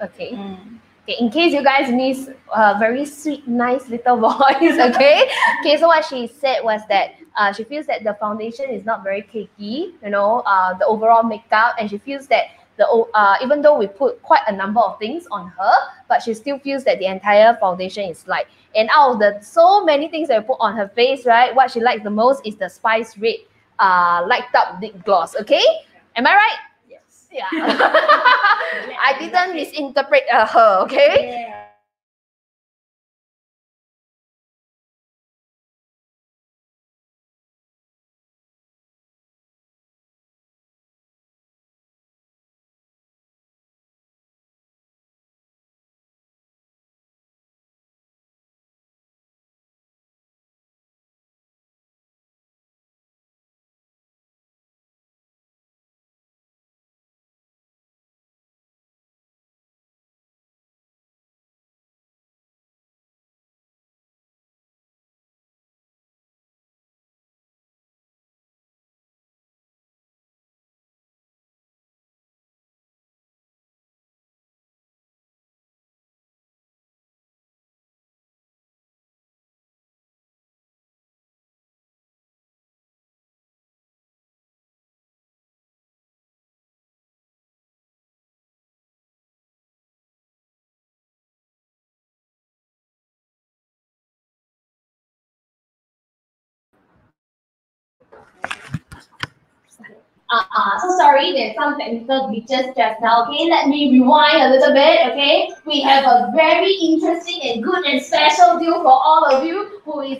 Okay. Mm. Okay, in case you guys miss a very sweet, nice little [LAUGHS] voice, [LAUGHS] okay? okay, so what she said was that uh, she feels that the foundation is not very cakey, you know, uh, the overall makeup, and she feels that the uh, even though we put quite a number of things on her, but she still feels that the entire foundation is light. And out of the so many things that we put on her face, right, what she likes the most is the spice red uh, light up lip gloss, okay? Am I right? Yes. Yeah. [LAUGHS] I didn't misinterpret uh, her, okay? Yeah. Uh, uh, so sorry, there's some technical glitches just now. Okay, let me rewind a little bit. Okay, we have a very interesting and good and special deal for all of you who is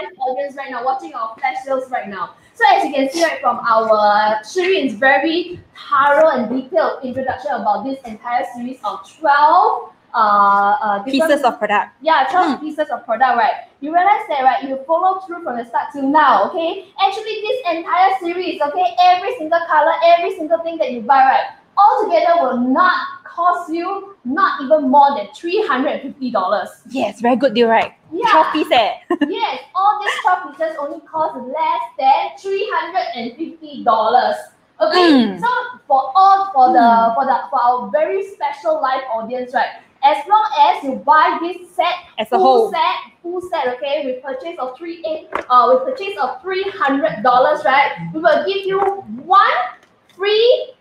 live audience right now, watching our flash sales right now. So as you can see right from our Shirin's very thorough and detailed introduction about this entire series of 12 uh, uh, Pieces of product. yeah, 12 Hmm. pieces of product, right? You realize that, right? You follow through from the start till now, okay? Actually, this entire series, okay, every single color, every single thing that you buy, right, all together will not cost you not even more than $350. Yes, very good deal, right? Yeah. 12 piece eh? [LAUGHS] yes, all these 12 pieces only cost less than $350. Okay, Mm. so for all for the for the for our very special live audience, right? As long as you buy this set As a full whole. set, full set, okay, with purchase of three eight, uh, with purchase of three hundred dollars, right? We will give you one free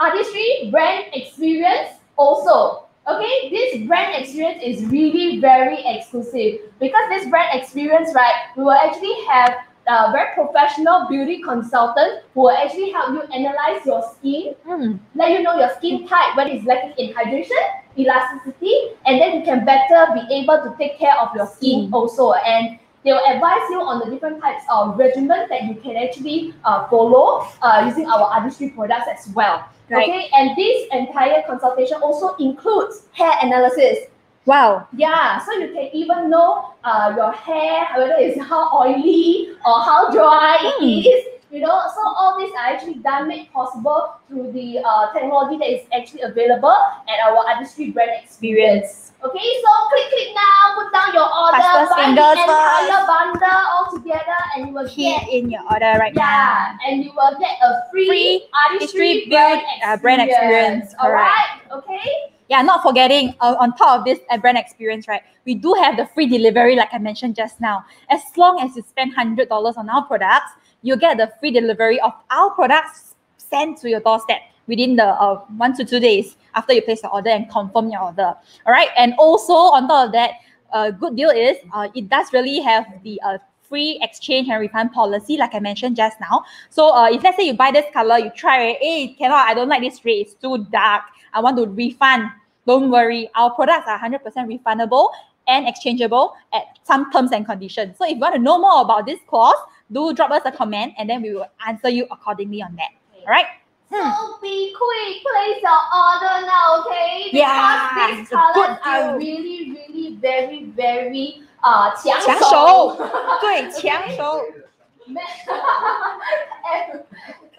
artistry brand experience also. Okay, this brand experience is really very exclusive because this brand experience, right? We will actually have a very professional beauty consultant who will actually help you analyze your skin Mm. let you know your skin type, whether it's lacking in hydration, elasticity, and then you can better be able to take care of your skin Skin. also. And they will advise you on the different types of regimen that you can actually uh, follow uh, using our artistry products as well. Right. Okay, and this entire consultation also includes hair analysis. Wow. Yeah, so you can even know uh, your hair, whether it's how oily or how dry Hmm. it is. You know, so all these are actually done made possible through the uh, technology that is actually available at our artistry brand experience. Okay, so click click now, put down your order, Fastest buy the entire bundle all together, and you will Key get in your order right yeah, now. Yeah, and you will get a free, Free artistry artistry brand build, uh, brand experience, All correct. right, okay. Yeah, not forgetting uh, on top of this uh, brand experience, right? We do have the free delivery, like I mentioned just now. As long as you spend hundred dollars on our products, you get the free delivery of our products sent to your doorstep within the uh, one to two days after you place your order and confirm your order. All right, and also on top of that, uh, good deal is uh, it does really have the uh, free exchange and refund policy, like I mentioned just now. So uh, if let's say you buy this color, you try it, hey, cannot, I don't like this shade, it's too dark. I want to refund. Don't worry, our products are 100% refundable and exchangeable at some terms and conditions. So if you want to know more about this clause, do drop us a comment and then we will answer you accordingly on that. All right? So be quick, place your order now, okay? Because Yeah, these it's a good colors are deal. really, really very, very uh [LAUGHS] 抢[LAUGHS] 抢手手。对，抢手。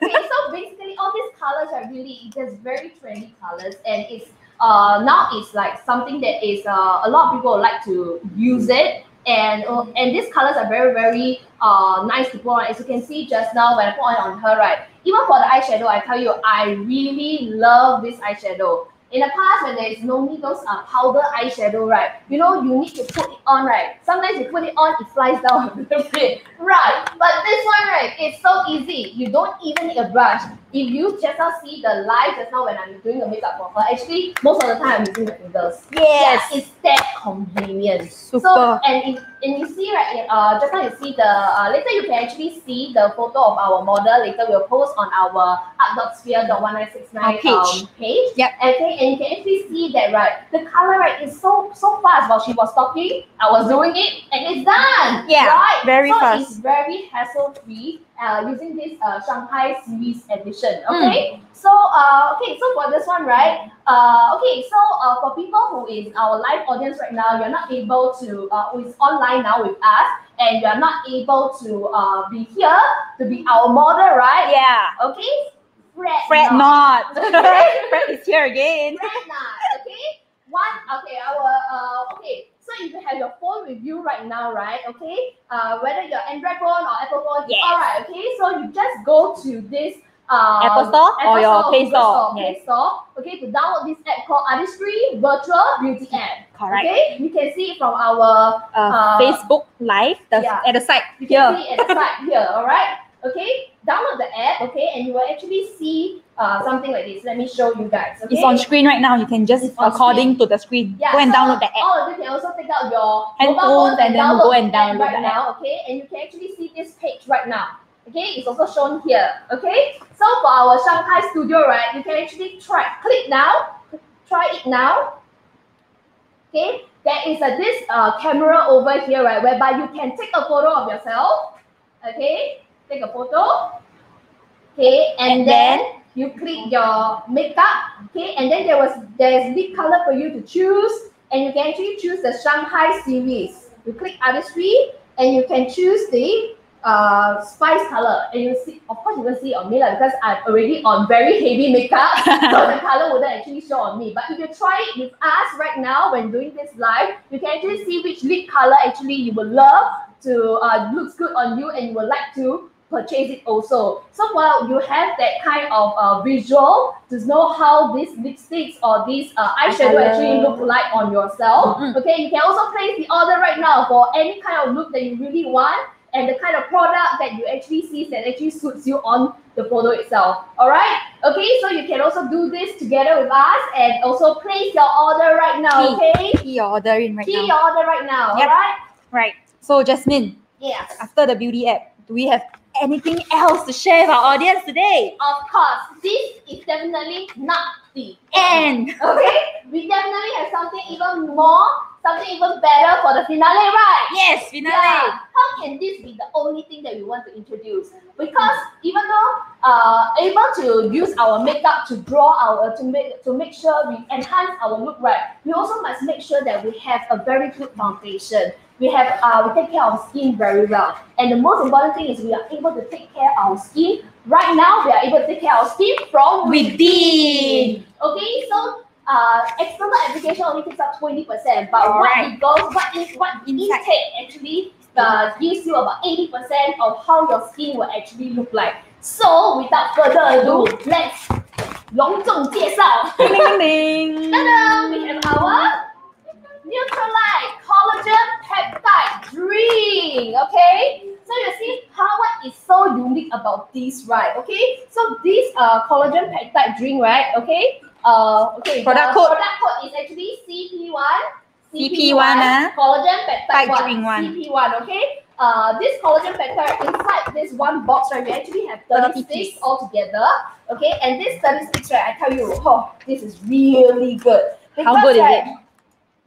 okay, so basically all these colors are really just very trendy colors and it's uh now it's like something that is uh a lot of people like to use it. And uh, and these colors are very very uh nice to put on. As you can see just now when I put on on her right even for the eyeshadow I tell you I really love this eyeshadow. In the past when there is normally those uh, powder eyeshadow right you know you need to put it on right. Sometimes you put it on it flies down [LAUGHS] a little bit. Right but this one right it's so easy. You don't even need a brush if you just now see the live just now when I'm doing the makeup for her actually most of the time I'm using the fingers Yes. yeah, it's that convenient Super. so and if and you see right uh just now you see the uh, later you can actually see the photo of our model later we'll post on our ark.Sphere.1969 Our page. Um, page Yep. okay and you can actually see that right the color right is so so fast while she was talking I was doing it and it's done Yeah, right very so fast. it's very hassle free uh, using this uh, Shanghai series edition Hmm. okay so uh okay so for this one right uh okay so uh for people who is our live audience right now you're not able to uh who is online now with us and you're not able to uh be here to be our model right Yeah. okay fret Fret not. not. [LAUGHS] Fret is here again. Fret not, okay one okay our uh okay so if you have your phone with you right now right okay uh whether you're android phone or apple phone Yes. all right okay so you just go to this uh, Apple Store or your Play Store. Play Yes. Store, okay, to download this app called Artistry Virtual Beauty App. Correct. Okay, you can see it from our Uh, Uh, Facebook Live the, yeah. at the side you here. can see it at the side [LAUGHS] here, all right? Okay, download the app, okay, and you will actually see uh, something like this. Let me show you guys. Okay? It's on screen right now. You can just according to the screen Yeah, go and so download the app. Of you can also take out your Handphones and then go and download right now, okay? And you can actually see this page right now. Okay, it's also shown here. Okay, so for our Shanghai studio, right, you can actually try click now, try it now. Okay, there is a this uh, camera over here, right, whereby you can take a photo of yourself. Okay, take a photo. Okay, and, And then, you click your makeup. Okay, and then there was there's lip color for you to choose, and you can actually choose the Shanghai series. You click artistry, and you can choose the uh spice color and you see of course you can see on me like, because I'm already on very heavy makeup [LAUGHS] so the color wouldn't actually show on me but if you try it with us right now when doing this live you can actually see which lip color actually you will love to uh looks good on you and you would like to purchase it also so while you have that kind of uh, visual to know how these lipsticks or these uh, eyeshadow Colour. actually look like on yourself Mm. okay you can also place the order right now for any kind of look that you really want and the kind of product that you actually see that actually suits you on the photo itself. All right. Okay. So you can also do this together with us and also place your order right now. Key. Okay. Key your order in right Key now. your order right now. Yep. All right. Right. So Jasmine, Yes. after the beauty app, do we have anything else to share with our audience today? Of course, this is definitely not the end. Okay. We definitely have something even more, something even better for the finale, right? yes, finale. Yeah. How can this be the only thing that we want to introduce? Because even though uh, able to use our makeup to draw our to make to make sure we enhance our look right, we also must make sure that we have a very good foundation We have uh, we take care of our skin very well, and the most important thing is we are able to take care of our skin. Right now, we are able to take care of our skin from Within. Okay, so uh, external application only takes up twenty percent, but Alright. what it goes, what is what Inside. intake actually uh, gives you about eighty percent of how your skin will actually look like. So without further ado, let's 隆重介绍。 ding ding ding. Ta-da! We have our Nutrilite Collagen Peptide Drink. Okay, so you see how what is so unique about this, right? Okay, so this uh collagen peptide drink, right? Okay, uh, okay. Product the code. Product code is actually CP1. CP1, ah. Collagen peptide one. drink one. CP1. Okay. Uh, this collagen peptide inside this one box, right? We actually have 36 piece. altogether. Okay, and this 36, right? I tell you, oh, this is really good. How good is right, it?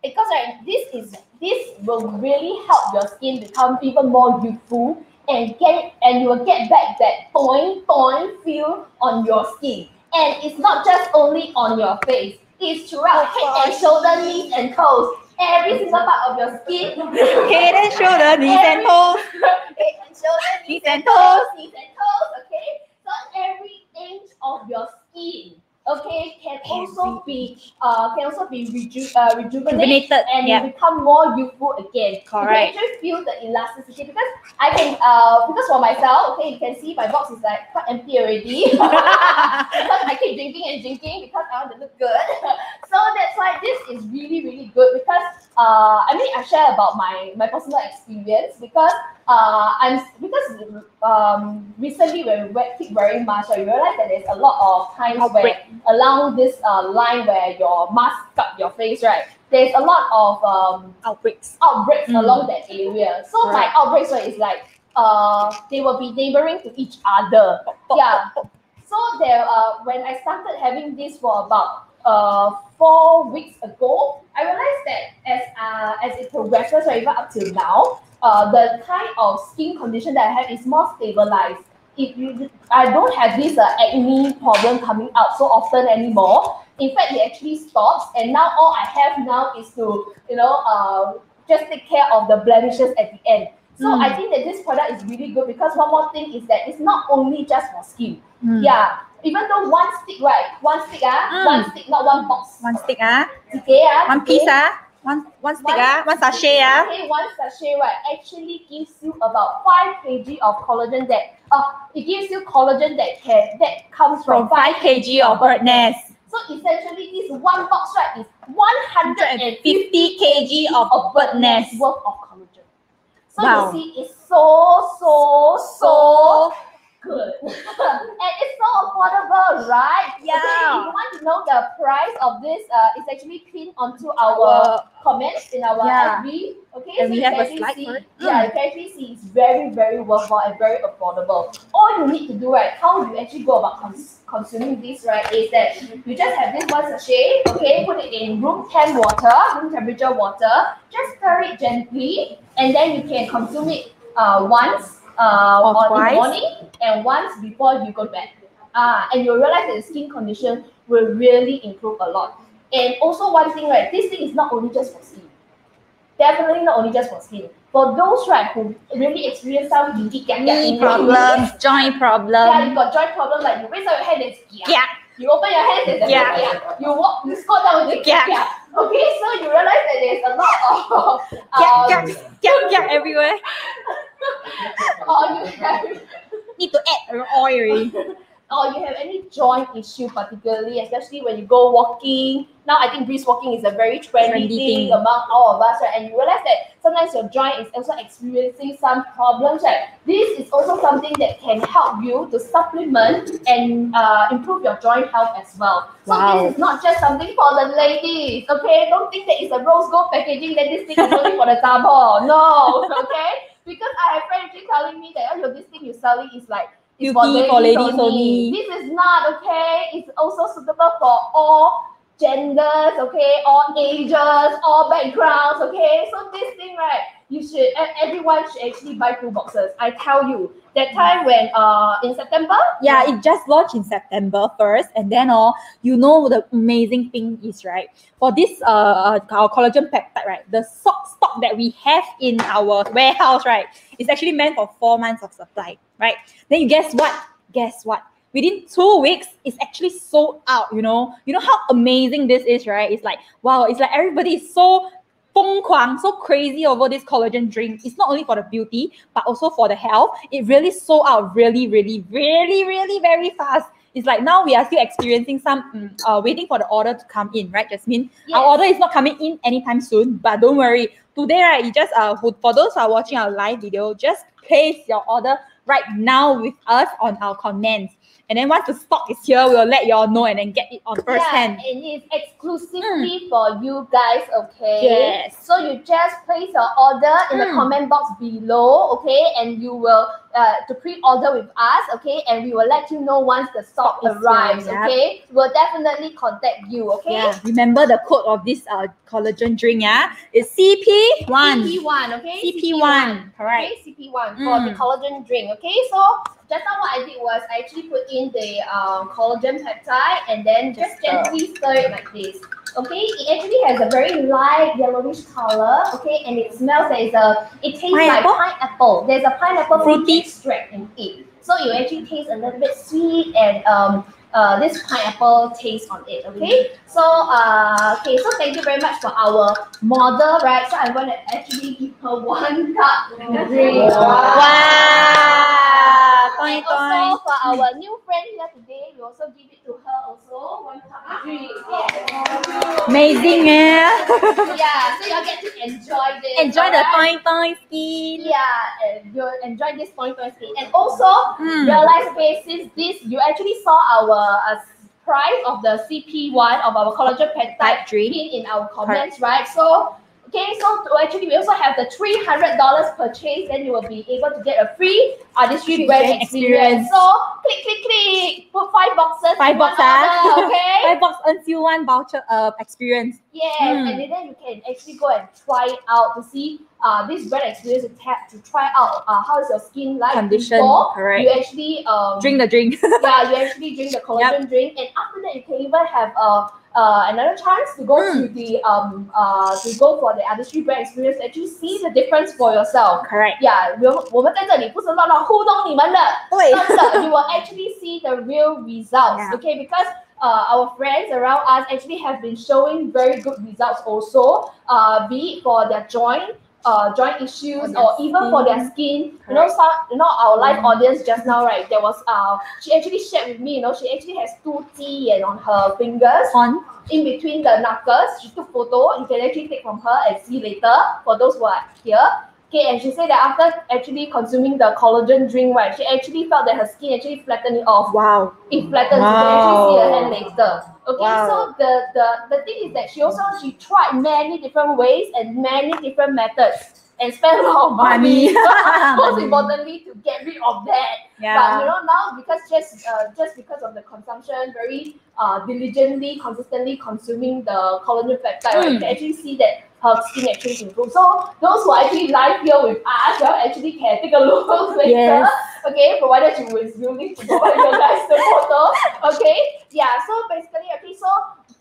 Because right, this is this will really help your skin become even more youthful and get and you will get back that toin toin feel on your skin. And it's not just only on your face; it's throughout head and shoulder, knees and toes. Every single part of your skin. [LAUGHS] Head and shoulder, knees and toes. [LAUGHS] head and shoulder, Knees and toes. knees and toes. Okay, so every inch of your skin, okay, can also be uh can also be reju- uh, rejuvenated Rejuvenated. and Yeah. become more youthful again. Correct. You can actually feel the elasticity because I can uh because for myself, okay, you can see my box is like quite empty already. [LAUGHS] because I keep drinking and drinking because I want to look good. [LAUGHS] so that's why this is really, really good because uh I mean I share about my my personal experience because uh I'm because um recently when we keep wearing masks, I realize that there's a lot of times Outbreak. where along this uh line where your mask cut your face, right? There's a lot of um Outbreaks. outbreaks Mm. along that area. So my outbreaks right, is like uh they will be neighboring to each other. Yeah. So there uh when I started having this for about uh four weeks ago, I realized that as uh as it progresses or even up till now, uh the kind of skin condition that I have is more stabilized. If you I don't have this uh, acne problem coming out so often anymore. In fact, it actually stops, and now all I have now is to you know uh just take care of the blemishes at the end. So Mm. I think that this product is really good because one more thing is that it's not only just for skin. Mm. Yeah. Even though one stick, right? One stick, ah, Mm. one stick, not one box. One stick ah, Okay, ah, one piece ah, one one stick ah, one sachet ah. Okay, one sachet, right, actually gives you about 5 kg of collagen that uh it gives you collagen that can that comes from, From 5 kg of bird nest. So essentially this one box right is 150 150 kg of of bird nest. worth of collagen. So Wow. you see, it's so so so Good. [LAUGHS] and it's so affordable, right? Yeah. Okay, if you want to know the price of this, uh, it's actually pinned onto our Our- comments in our Yeah. FB. Okay, And so we have a slide for it. yeah, you can actually see it's very, very worthwhile and very affordable. All you need to do, right, how you actually go about cons- consuming this, right, is that you just have this one sachet, okay, put it in room temp water, room temperature water, just stir it gently, and then you can consume it uh, once uh, Or on in the morning and once before you go to bed. Ah, and you'll realize that the skin condition will really improve a lot. And also one thing, right, this thing is not only just for skin. Definitely not only just for skin. For those right who really experience some leaky gap gap in Knee your problems, joint yeah, problem. you got joint problem like you raise up your hand, there's gap. Yeah. You open your hand, there's a Yeah. gap. You walk, you squat down, a Gap. gap. Okay, so you realize that there's a lot of Gap, um, gap, gap, gap everywhere. Or you have [LAUGHS] Need to add oil [LAUGHS] or you have any joint issue particularly, especially when you go walking. Now I think brisk walking is a very trendy, Trendy thing, thing. among all of us, right? And you realize that sometimes your joint is also experiencing some problems, right? This is also something that can help you to supplement and uh, improve your joint health as well. So Wow. this is not just something for the ladies, okay? Don't think that it's a rose gold packaging that this thing is only for the double. No, okay? Because I have friends telling me that, oh, this thing you're selling is like it's Beauty for ladies only. This is not okay. It's also suitable for all genders, okay, all ages, all backgrounds, okay. So this thing, right? You should. Everyone should actually buy two boxes. I tell you, that time when uh in September. Yeah, it just launched in September first, and then oh, you know the amazing thing is right for this uh uh, our collagen peptide right, the stock stock that we have in our warehouse right is actually meant for four months of supply, right? Then you guess what? Guess what? Within two weeks, it's actually sold out. You know, you know how amazing this is, right? It's like wow, it's like everybody is so 疯狂, so crazy over this collagen drink. It's not only for the beauty, but also for the health. It really sold out really, really, really, really very fast. It's like now we are still experiencing some mm, uh, waiting for the order to come in, right, Jasmine? Yes. Our order is not coming in anytime soon, but don't worry. Today, right, you just uh for those who are watching our live video, just place your order right now with us on our comments. And then once the stock is here, we'll let y'all know and then get it on first yeah, hand. and it's exclusively for you guys, okay? Yes. So you just place your order in the Mm. comment box below, okay? And you will uh, to pre-order with us, okay? And we will let you know once the stock here, arrives, yeah. okay? We'll definitely contact you, okay? Yeah. Remember the code of this uh collagen drink, yeah? It's CP1. CP1, okay? CP1. Correct. Okay, CP1 for the Mm. collagen drink. Okay, so just now what I did was I actually put in the um, collagen peptide and then just Just gently stir it like this. Okay, it actually has a very light yellowish color. Okay, and it smells like a it tastes Pineapple? like pineapple. There's a pineapple Fruity? Extract in it, so you actually taste a little bit sweet and um. Uh, this pineapple taste on it, okay? So, uh, okay, so thank you very much for our model, right? So I'm going to actually give her [LAUGHS] one cup drink. Wow. And Toy, toy. also for our new friend here today, we also give it to her also one cup drink. Yeah. Amazing, eh? [LAUGHS] yeah, so you get to enjoy this. Enjoy the alright? toy toy skin. Yeah, and you'll enjoy this point point skin. And also Mm. realize, okay, since this you actually saw our uh, price of the CP1 of our collagen peptide Type drink. in our comments, right? So okay, so actually we also have the three hundred dollars purchase, then you will be able to get a free artistry Free brand experience. experience. So click, click, click, put five boxes, [LAUGHS] Five boxes. ah. order, okay? Five box earns you one voucher uh, experience. Yes, Mm. and then you can actually go and try it out to see uh, this brand experience to, to try out uh, how is your skin like condition before correct. you actually um, drink the drink. [LAUGHS] yeah, you [LAUGHS] actually drink the collagen yep. drink, and after that you can even have a uh, another chance to go mm. to the um uh to go for the artistry brand experience that you see the difference for yourself. Correct. Yeah, 我我们在这里不是乱乱糊弄你们的，对，真的，you will actually see the real results. Yeah. Okay, because uh, our friends around us actually have been showing very good results also, uh, be it for their joint, uh, joint issues, their or even for their skin. You know, some, you know, our live audience just now, right? There was uh, she actually shared with me. You know, she actually has two T and on her fingers On. in between the knuckles. She took photo. You can actually take from her and see later for those who are here. Okay, and she said that after actually consuming the collagen drink, right, she actually felt that her skin actually flattened it off. Wow. It flattens. You can actually see her hand later. Okay, Wow. so the, the the thing is that she also she tried many different ways and many different methods and spend a lot of money. Most [LAUGHS] [LAUGHS] importantly, to get rid of that. Yeah. But you know now because just uh, just because of the consumption, very uh, diligently, consistently consuming the collagen peptide, right, you Mm. can actually see that her skin actually improved. So those who are actually live here with us, well, actually can take a look [LAUGHS] later. Yes. Okay, provided she was willing to provide you guys the photo. Okay, yeah. So basically, okay, so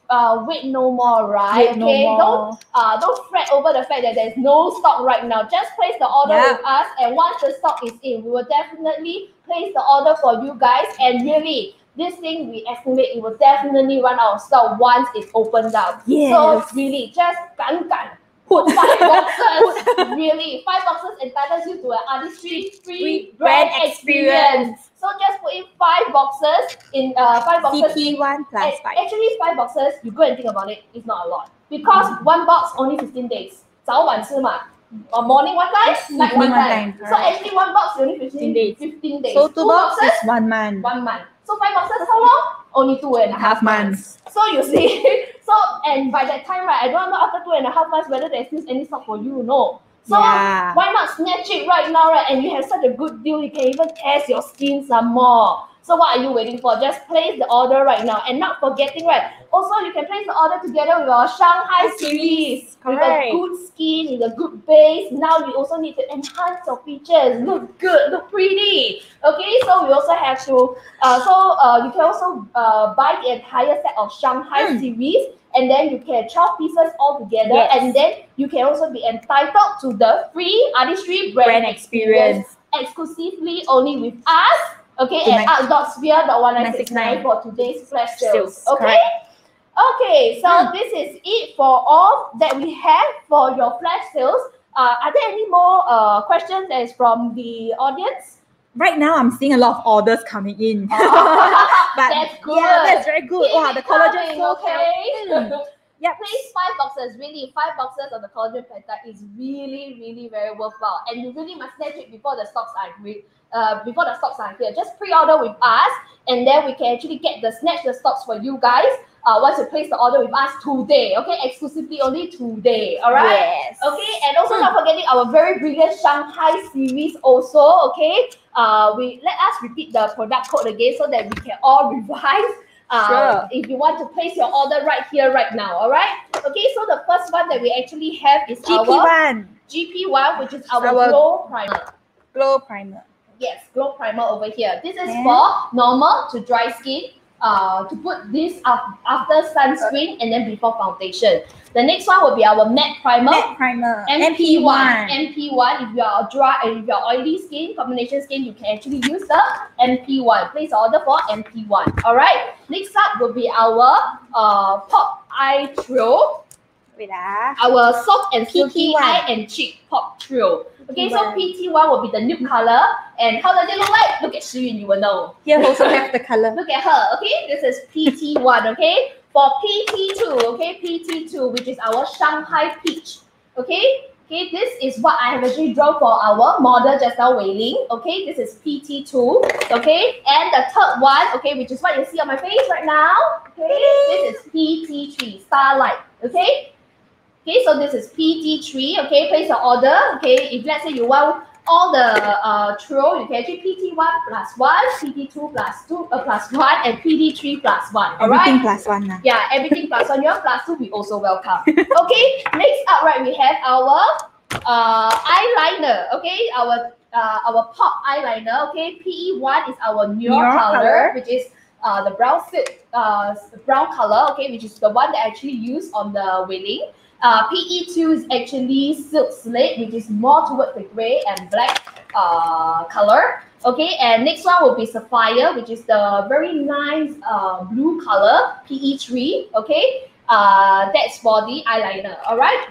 uh, wait no more, right? Wait no okay, more. don't uh, don't fret over the fact that there's no stock right now. Just place the order Yeah. with us, and once the stock is in, we will definitely place the order for you guys. And really, this thing we estimate it will definitely run out of stock once it's opened up. So Yes. really, just 敢敢 put five boxes. [LAUGHS] really, five boxes entitles you to an artistry free Free brand brand experience. So just put in five boxes in uh five boxes CP one plus Ac- five. Actually, five boxes, you go and think about it, it's not a lot. Because one box only 15 days. 早晚吃嘛. Uh, morning one time, night one Evening one time. time, So correct. actually one box only 15 days. 15 days. So two boxes boxes, one month. one month. So five boxes, how long? Only two and a half Half months. So you see, [LAUGHS] so and by that time, right, I don't know after two and a half months whether there's still any stock for you, no. So Yeah. why not snatch it right now, right? And you have such a good deal, you can even test your skin some more. So what are you waiting for? Just place the order right now. And not forgetting, right? Also, you can place the order together with our Shanghai series. With a good skin, with a good base. Now you also need to enhance your features. Look good, look pretty. Okay, so we also have to uh, so uh, you can also uh, buy the entire set of Shanghai Mm. series, and then you can 12 pieces all together, Yes. and then you can also be entitled to the free artistry brand, Brand experience. exclusively only with us. Okay, To at ark.Sphere.1969 969 for today's flash sales. Sales, Okay. correct. Okay, so Mm. this is it for all that we have for your flash sales. Uh, are there any more uh, questions that is from the audience? Right now, I'm seeing a lot of orders coming in. [LAUGHS] [LAUGHS] but That's good. Yeah, that's very good. Keep Wow, the collagen coming, so okay? Mm. Yep. Place five boxes, really, five boxes of the collagen peptide is really, really very worthwhile. And you really must snatch it before the stocks are re- uh, before the stocks are here. Just pre-order with us, and then we can actually get the snatch the stocks for you guys. Uh, once you place the order with us today, okay, exclusively only today. All right. Yes. Okay, and also not forgetting our very brilliant Shanghai series also, okay? Uh, we let us repeat the product code again so that we can all [LAUGHS] revise. Uh, Sure. If you want to place your order right here, right now, all right? Okay, so the first one that we actually have is our GP1 GP1, which is our, Our- glow primer. Glow Primer. Yes, glow primer over here. This is Yeah. for normal to dry skin. Uh, to put this up after sunscreen and then before foundation. The next one will be our matte primer. Matte Primer. MP1. MP1, if you are dry and if you are oily skin, combination skin, you can actually use the MP1. Place order for MP1. All right. Next up will be our uh, pop eye trio, Wait ah. our soft and silky PT1. eye and cheek pop trio. Okay, so PT1. PT1 will be the nude color. And how does it look like? Look at Shiyun, you will know. Here also [LAUGHS] have the color. Look at her, okay? This is PT1, okay? For PT2, okay? PT2, which is our Shanghai peach, okay? Okay, this is what I have actually drawn for our model just now, Wei Ling. Okay, this is PT2, okay? And the third one, okay, which is what you see on my face right now, okay? This is PT3, Starlight, okay? Okay, so this is PT3, okay? Place your order, okay? If let's say you want all the uh, trio, you can actually PT1 plus 1, PT2 plus 2, uh, plus 1, and PT3 plus 1. All right? Everything plus one now. Yeah, everything plus one. Your plus two, we also welcome. [LAUGHS] Okay, next up, right, we have our uh eyeliner. Okay, our uh our pop eyeliner. Okay, PE one is our Noir color, which is uh the brown uh brown color. Okay, which is the one that I actually use on the Wei Ling. Uh, PE two is actually silk slate, which is more towards the gray and black uh color. Okay, and next one will be Sapphire, which is the very nice uh, blue color, PE3. Okay, uh, that's for the eyeliner. All right.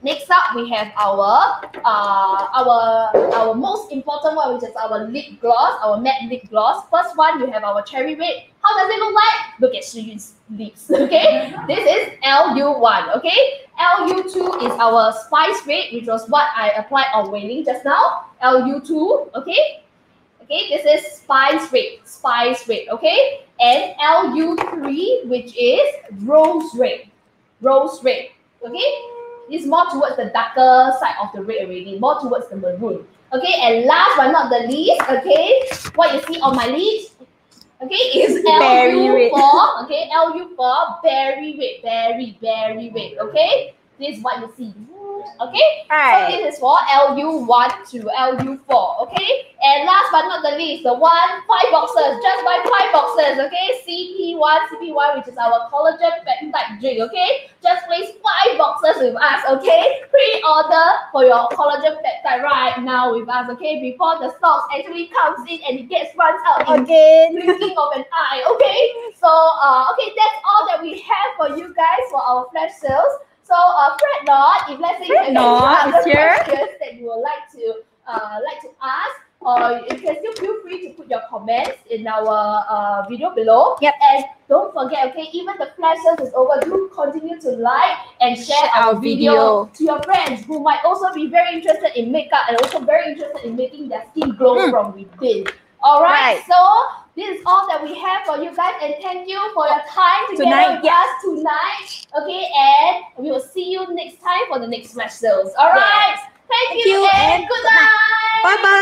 Next up, we have our uh our our most important one, which is our lip gloss, our matte lip gloss. First one, you have our cherry red. How does it look like? Look at Shiyun's lips. [LAUGHS] Okay, this is LU1. Okay, LU2 is our spice red, which was what I applied on Wei Ling just now. LU2. Okay, okay, this is spice red, spice red. Okay, and LU3, which is rose red, rose red. Okay it's more towards the darker side of the red already, more towards the maroon. Okay, and last but not the least, okay, what you see on my lips, okay, is [LAUGHS] LU4, okay, LU4, berry red, berry, berry red, okay? This is what you see. Okay, Right. so this is for LU1 to LU4. Okay, and last but not the least, the one five boxes. Just buy five boxes. Okay, CP1, CP1, which is our collagen peptide drink. Okay, just place five boxes with us. Okay, pre-order for your collagen peptide right now with us. Okay, before the stocks actually comes in and it gets runs out in Again. blinking of an eye. Okay, so uh, okay, that's all that we have for you guys for our flash sales. So uh, fret not if let's say you have any other here. questions that you would like to uh, like to ask. Or you can still feel free to put your comments in our uh, video below. Yep. And don't forget, okay, even the flash sales is over, do continue to like and share Share our, our video, video. to your friends who might also be very interested in makeup and also very interested in making their skin glow Mm. from within. All right. Right. So this is all that we have for you guys, and thank you for your time together tonight, with yes. us tonight. Okay, and we will see you next time for the next match. All right, yes. thank, thank, you, you and, and good night. Bye bye.